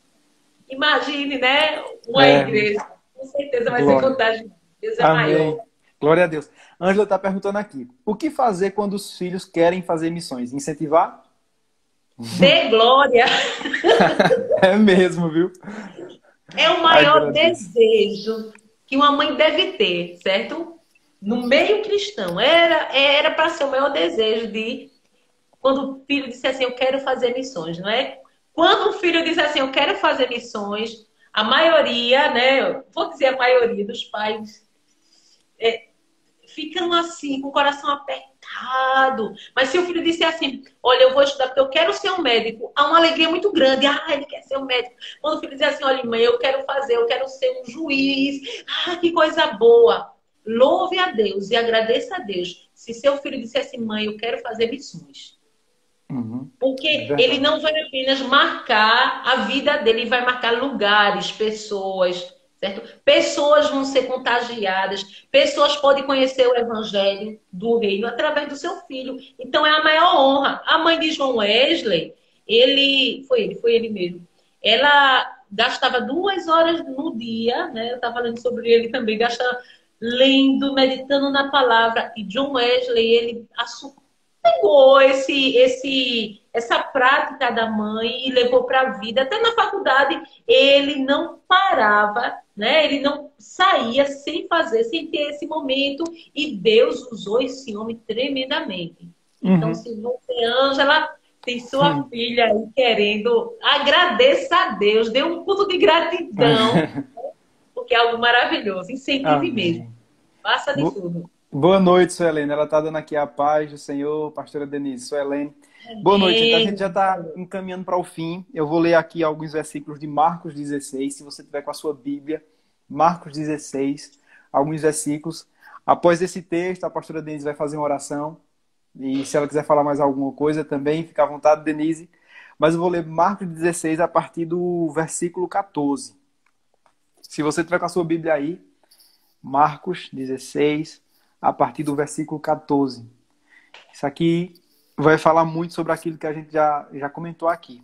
[SPEAKER 1] Então,
[SPEAKER 2] imagine, né? Uma é. igreja. Com certeza vai Glória. ser contagiada. Deus é Amém. maior.
[SPEAKER 1] Glória a Deus. Ângela está perguntando aqui: o que fazer quando os filhos querem fazer missões? Incentivar?
[SPEAKER 2] Dê glória!
[SPEAKER 1] é mesmo, viu?
[SPEAKER 2] É o maior Ai, desejo que uma mãe deve ter, certo? No meio cristão. Era era para ser o maior desejo de quando o filho disse assim, eu quero fazer missões, não é? Quando o filho diz assim, eu quero fazer missões, a maioria, né? Vou dizer a maioria dos pais é, ficam assim, com o coração apertado. Mas se o filho disser assim, olha, eu vou estudar porque eu quero ser um médico, há uma alegria muito grande. Ah, ele quer ser um médico. Quando o filho dizer assim, olha, mãe, eu quero fazer, eu quero ser um juiz. Ah, que coisa boa. Louve a Deus e agradeça a Deus. Se seu filho disser assim, mãe, eu quero fazer missões. Uhum. Porque é ele não vai apenas marcar a vida dele, ele vai marcar lugares, pessoas, certo? Pessoas vão ser contagiadas, pessoas podem conhecer o evangelho do reino através do seu filho. Então é a maior honra. A mãe de João Wesley, ele foi ele, foi ele mesmo. Ela gastava duas horas no dia, né? Eu estava lendo sobre ele também, gastava lendo, meditando na palavra. E John Wesley, ele pegou esse, esse, essa prática da mãe e levou para a vida. Até na faculdade ele não parava, né? Ele não saía sem fazer, sem ter esse momento. E Deus usou esse homem tremendamente. Então, uhum. Então, se você, Ângela, tem sua Sim. filha aí querendo, agradeça a Deus, dê um culto de gratidão, porque é algo maravilhoso. Incentive Amém. mesmo. Faça de tudo.
[SPEAKER 1] Boa noite, Suelene. Ela está dando aqui a paz do Senhor, pastora Denise. Suelene. Boa noite. Então a gente já está encaminhando para o fim. Eu vou ler aqui alguns versículos de Marcos 16. Se você tiver com a sua Bíblia, Marcos 16, alguns versículos. Após esse texto, a pastora Denise vai fazer uma oração. E se ela quiser falar mais alguma coisa também, fica à vontade, Denise. Mas eu vou ler Marcos 16 a partir do versículo 14. Se você tiver com a sua Bíblia aí, Marcos 16, a partir do versículo 14. Isso aqui vai falar muito sobre aquilo que a gente já, já comentou aqui.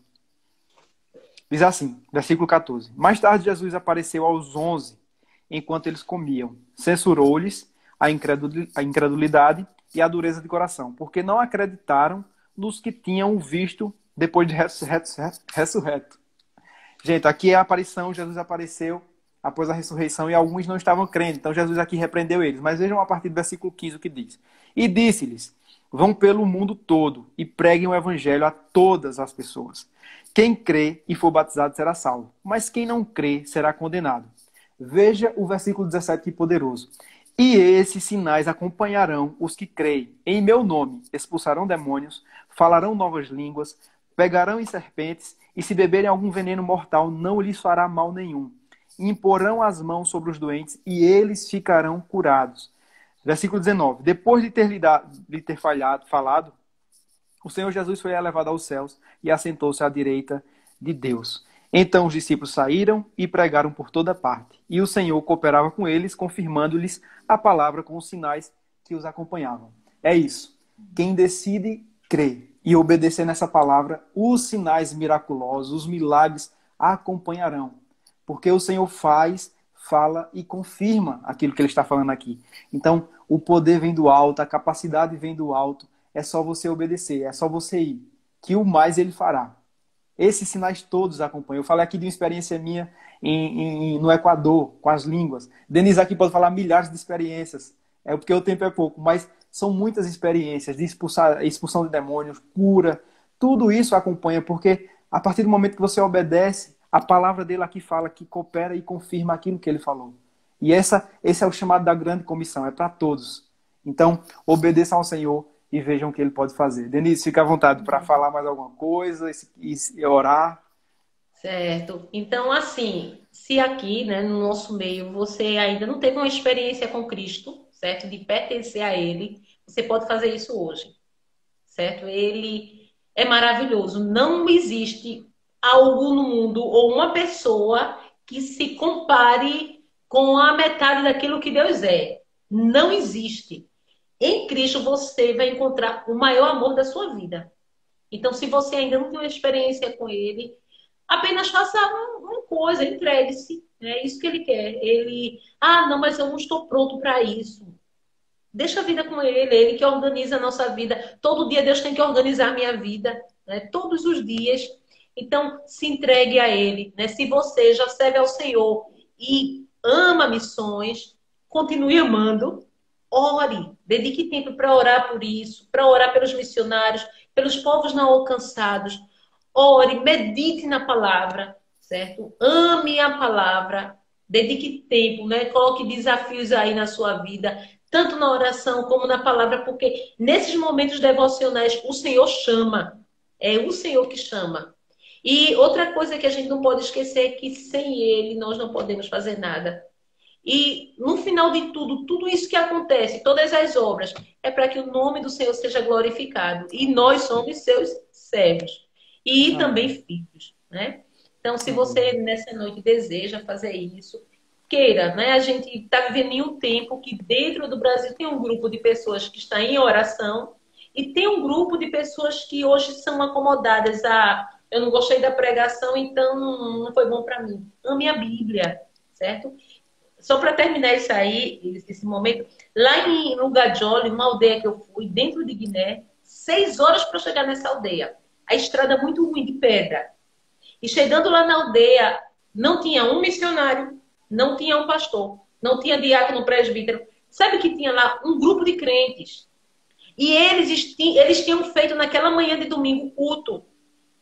[SPEAKER 1] Diz assim, versículo 14. Mais tarde, Jesus apareceu aos onze, enquanto eles comiam. Censurou-lhes a incredulidade e a dureza de coração, porque não acreditaram nos que tinham visto depois de ressurreto. Gente, aqui é a aparição, Jesus apareceu após a ressurreição e alguns não estavam crendo. Então Jesus aqui repreendeu eles. Mas vejam a partir do versículo 15 o que diz. E disse-lhes: Vão pelo mundo todo e preguem o evangelho a todas as pessoas. Quem crê e for batizado será salvo, mas quem não crê será condenado. Veja o versículo 17 que poderoso. E esses sinais acompanharão os que creem. Em meu nome expulsarão demônios, falarão novas línguas, pegarão em serpentes, e se beberem algum veneno mortal, não lhes fará mal nenhum. Imporão as mãos sobre os doentes e eles ficarão curados. Versículo 19. Depois de ter, lhe, de ter falhado, falado, o Senhor Jesus foi elevado aos céus e assentou-se à direita de Deus. Então os discípulos saíram e pregaram por toda parte. E o Senhor cooperava com eles, confirmando-lhes a palavra com os sinais que os acompanhavam. É isso. Quem decide crer e obedecer nessa palavra, os sinais miraculosos, os milagres acompanharão. Porque o Senhor faz fala e confirma aquilo que ele está falando aqui. Então, o poder vem do alto, a capacidade vem do alto, é só você obedecer, é só você ir, que o mais ele fará. Esses sinais todos acompanham. Eu falei aqui de uma experiência minha em, em, no Equador, com as línguas. Denise aqui pode falar milhares de experiências, é porque o tempo é pouco, mas são muitas experiências de expulsar, expulsão de demônios, cura, tudo isso acompanha, porque a partir do momento que você obedece, a palavra dele aqui fala que coopera e confirma aquilo que ele falou. E essa, esse é o chamado da grande comissão, é para todos. Então, obedeçam ao Senhor e vejam o que ele pode fazer. Denise, fica à vontade para falar mais alguma coisa e, e orar.
[SPEAKER 2] Certo. Então, assim, se aqui, né, no nosso meio, você ainda não teve uma experiência com Cristo, certo? De pertencer a Ele, você pode fazer isso hoje, certo? Ele é maravilhoso. Não existe algo no mundo ou uma pessoa que se compare com a metade daquilo que Deus é. Não existe. Em Cristo você vai encontrar o maior amor da sua vida. Então, se você ainda não tem uma experiência com Ele, apenas faça uma coisa, entregue-se. É isso que Ele quer. Ele, ah, não, mas eu não estou pronto para isso. Deixa a vida com Ele, Ele que organiza a nossa vida. Todo dia Deus tem que organizar a minha vida. Né? Todos os dias. Então, se entregue a Ele. Né? Se você já serve ao Senhor e ama missões, continue amando. Ore, dedique tempo para orar por isso, para orar pelos missionários, pelos povos não alcançados. Ore, medite na palavra, certo? Ame a palavra, dedique tempo, né? Coloque desafios aí na sua vida, tanto na oração como na palavra, porque nesses momentos devocionais o Senhor chama. É o Senhor que chama. E outra coisa que a gente não pode esquecer é que sem ele nós não podemos fazer nada. E no final de tudo, tudo isso que acontece, todas as obras, é para que o nome do Senhor seja glorificado. E nós somos seus servos. E também filhos, né? Então, se você nessa noite deseja fazer isso, queira, né? A gente está vivendo em um tempo que dentro do Brasil tem um grupo de pessoas que está em oração e tem um grupo de pessoas que hoje são acomodadas a eu não gostei da pregação, então não foi bom para mim. Ame a Bíblia, certo? Só para terminar isso aí, esse momento, lá em Lugajoli, uma aldeia que eu fui, dentro de Guiné, seis horas para chegar nessa aldeia. A estrada muito ruim de pedra. E chegando lá na aldeia, não tinha um missionário, não tinha um pastor, não tinha diácono presbítero. Sabe que tinha lá um grupo de crentes. E eles, eles tinham feito naquela manhã de domingo culto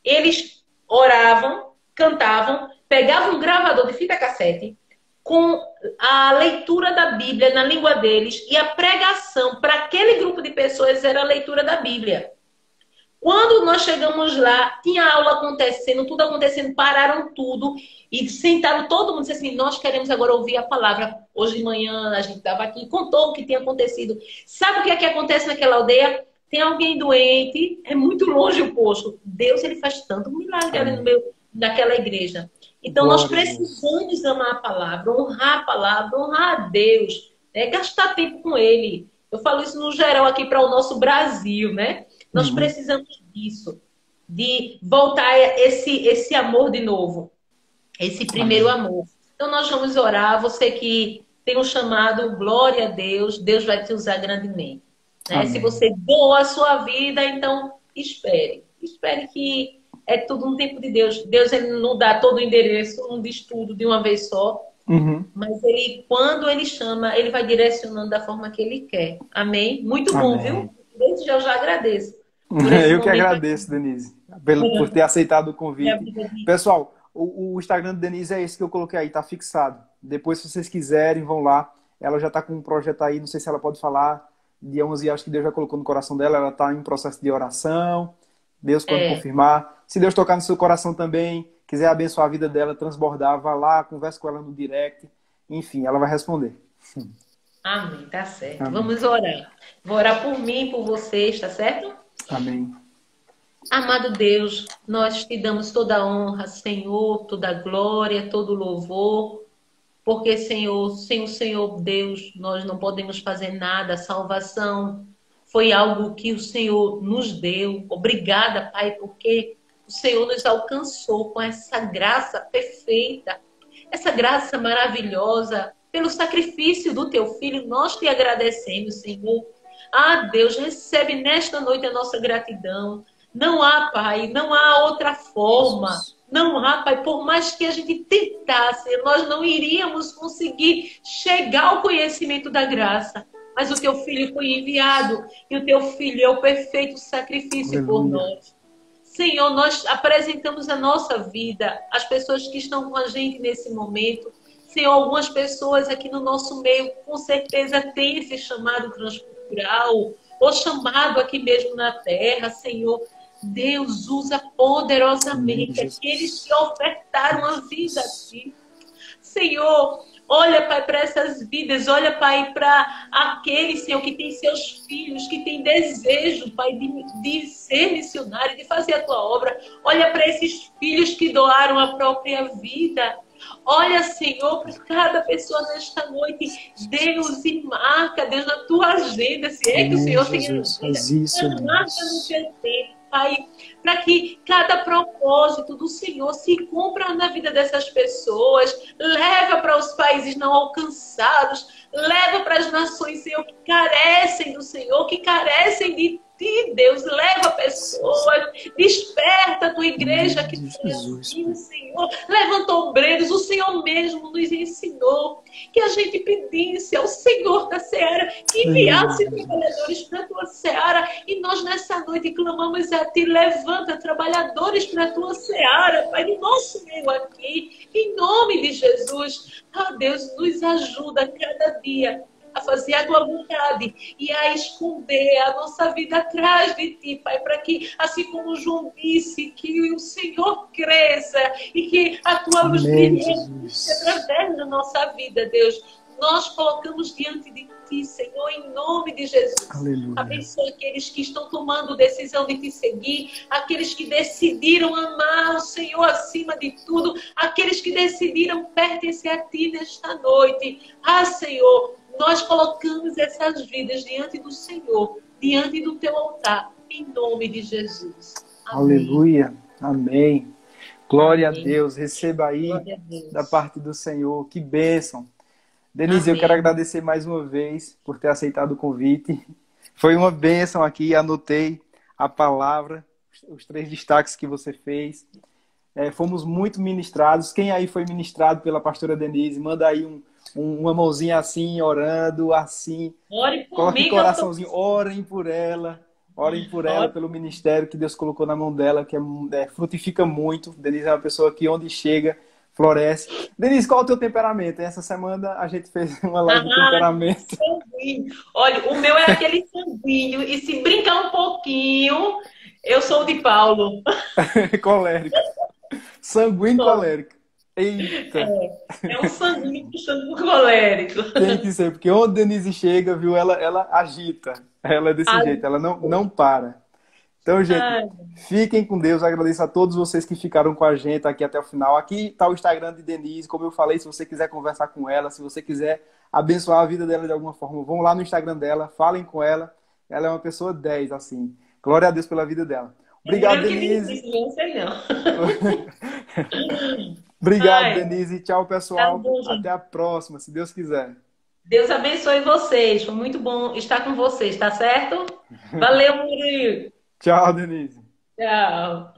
[SPEAKER 2] eles oravam, cantavam, pegavam um gravador de fita cassete com a leitura da Bíblia na língua deles e a pregação para aquele grupo de pessoas era a leitura da Bíblia. Quando nós chegamos lá, tinha aula acontecendo, tudo acontecendo, pararam tudo e sentaram todo mundo e disse assim: Nós queremos agora ouvir a palavra. Hoje de manhã a gente estava aqui, contou o que tinha acontecido. Sabe o que é que acontece naquela aldeia? Tem alguém doente, é muito longe o posto. Deus ele faz tanto milagre ali no meu, naquela igreja. Então Glória nós precisamos amar a palavra, honrar a palavra, honrar a Deus, né? gastar tempo com Ele. Eu falo isso no geral aqui para o nosso Brasil, né? Nós uhum. precisamos disso, de voltar esse, esse amor de novo, esse primeiro Amém. amor. Então nós vamos orar, você que tem um chamado, glória a Deus, Deus vai te usar grandemente. Né? Se você doa a sua vida, então espere. Espere que é tudo no tempo de Deus. Deus ele não dá todo o endereço, não diz tudo de uma vez só. Uhum. Mas ele, quando ele chama, ele vai direcionando da forma que ele quer. Amém? Muito bom, Amém. viu? Desde já eu já agradeço.
[SPEAKER 1] Eu que agradeço, Denise, pelo, por ter aceitado o convite. Pessoal, o, o, Instagram de Denise é esse que eu coloquei aí, tá fixado. Depois, se vocês quiserem, vão lá. Ela já tá com um projeto aí, não sei se ela pode falar. Dia 11, acho que Deus já colocou no coração dela. Ela tá em processo de oração. Deus pode é. confirmar. Se Deus tocar no seu coração também, quiser abençoar a vida dela, transbordar, vá lá, converse com ela no direct. Enfim, ela vai responder.
[SPEAKER 2] Amém, tá certo. Amém. Vamos orar. Vou orar por mim, por vocês, tá certo?
[SPEAKER 1] Amém.
[SPEAKER 2] Amado Deus, nós te damos toda a honra, Senhor, toda a glória, todo o louvor, porque, Senhor, sem o Senhor Deus, nós não podemos fazer nada. A salvação foi algo que o Senhor nos deu. Obrigada, Pai, porque o Senhor nos alcançou com essa graça perfeita, essa graça maravilhosa, pelo sacrifício do teu filho. Nós te agradecemos, Senhor. Ah, Deus, recebe nesta noite a nossa gratidão. Não há, Pai, não há outra forma. Não há, Pai, por mais que a gente tentasse, nós não iríamos conseguir chegar ao conhecimento da graça. Mas o teu filho foi enviado e o teu filho é o perfeito sacrifício Aleluia. por nós. Senhor, nós apresentamos a nossa vida, as pessoas que estão com a gente nesse momento. Senhor, algumas pessoas aqui no nosso meio com certeza têm esse chamado transcultural, ou chamado aqui mesmo na terra, Senhor. Deus usa poderosamente aqueles que ofertaram a vida a ti. Senhor, olha, Pai, para essas vidas, olha, Pai, para aqueles, Senhor, que tem seus filhos, que tem desejo, Pai, de, de ser missionário, de fazer a tua obra. Olha para esses filhos que doaram a própria vida. Olha, Senhor, para cada pessoa nesta noite. Deus, e marca, Deus, na tua agenda. Se é que o Senhor tem agenda. Marca no teu tempo. Pai, para que cada propósito do Senhor se cumpra na vida dessas pessoas, leva para os países não alcançados, leva para as nações, Senhor, que carecem do Senhor, que carecem de ti, Deus, leva pessoas, desperta a tua igreja aqui no Senhor, levanta obreiros, o Senhor mesmo nos ensinou que a gente pedisse ao Senhor da Seara que enviasse trabalhadores para a tua Seara. E nós nessa noite clamamos a ti, levanta trabalhadores para a tua Seara, Pai, no nosso meio aqui, em nome de Jesus. Ah, Deus, nos ajuda cada dia a fazer a tua vontade e a esconder a nossa vida atrás de ti, Pai, para que, assim como João disse, que o Senhor cresça e que a tua luz brilhe através da nossa vida, Deus. Nós colocamos diante de ti, Senhor, em nome de Jesus. Aleluia. Abençoa aqueles que estão tomando decisão de te seguir, aqueles que decidiram amar o Senhor acima de tudo, aqueles que decidiram pertencer a ti nesta noite. Ah, Senhor, nós colocamos essas vidas diante do Senhor, diante do teu altar, em nome de Jesus.
[SPEAKER 1] Amém. Aleluia. Amém. Glória Amém. a Deus. Receba aí Deus. da parte do Senhor. Que bênção. Denise, Amém. eu quero agradecer mais uma vez por ter aceitado o convite. Foi uma bênção aqui. Anotei a palavra, os três destaques que você fez. É, fomos muito ministrados. Quem aí foi ministrado pela pastora Denise, manda aí um, uma mãozinha assim, orando, assim.
[SPEAKER 2] Ore por Coloque
[SPEAKER 1] mim. coraçãozinho, tô... orem por ela. Orem por ela, pelo ministério que Deus colocou na mão dela, que é, é, frutifica muito. Denise é uma pessoa que onde chega, floresce. Denise, qual é o teu temperamento? Essa semana a gente fez uma live ah, de temperamento.
[SPEAKER 2] Sanguíneo. Olha, o meu é aquele sanguíneo. E se brincar um pouquinho, Eu sou de Paulo.
[SPEAKER 1] colérico. Sanguíneo colérico. Eita!
[SPEAKER 2] É, é um sanguíneo puxando colérico.
[SPEAKER 1] Tem que ser, porque onde Denise chega, viu, ela, ela agita. Ela é desse Ai, jeito, ela não, não para. Então, gente, Ai. fiquem com Deus. Agradeço a todos vocês que ficaram com a gente aqui até o final. Aqui está o Instagram de Denise. Como eu falei, se você quiser conversar com ela, se você quiser abençoar a vida dela de alguma forma, vão lá no Instagram dela, falem com ela. Ela é uma pessoa 10, assim. Glória a Deus pela vida dela. Obrigado, Denise. Não sei não. Obrigado, Ai. Denise. Tchau, pessoal. Tá bom, Até a próxima, se Deus quiser.
[SPEAKER 2] Deus abençoe vocês. Foi muito bom estar com vocês, tá certo? Valeu, Murilo.
[SPEAKER 1] Tchau, Denise.
[SPEAKER 2] Tchau.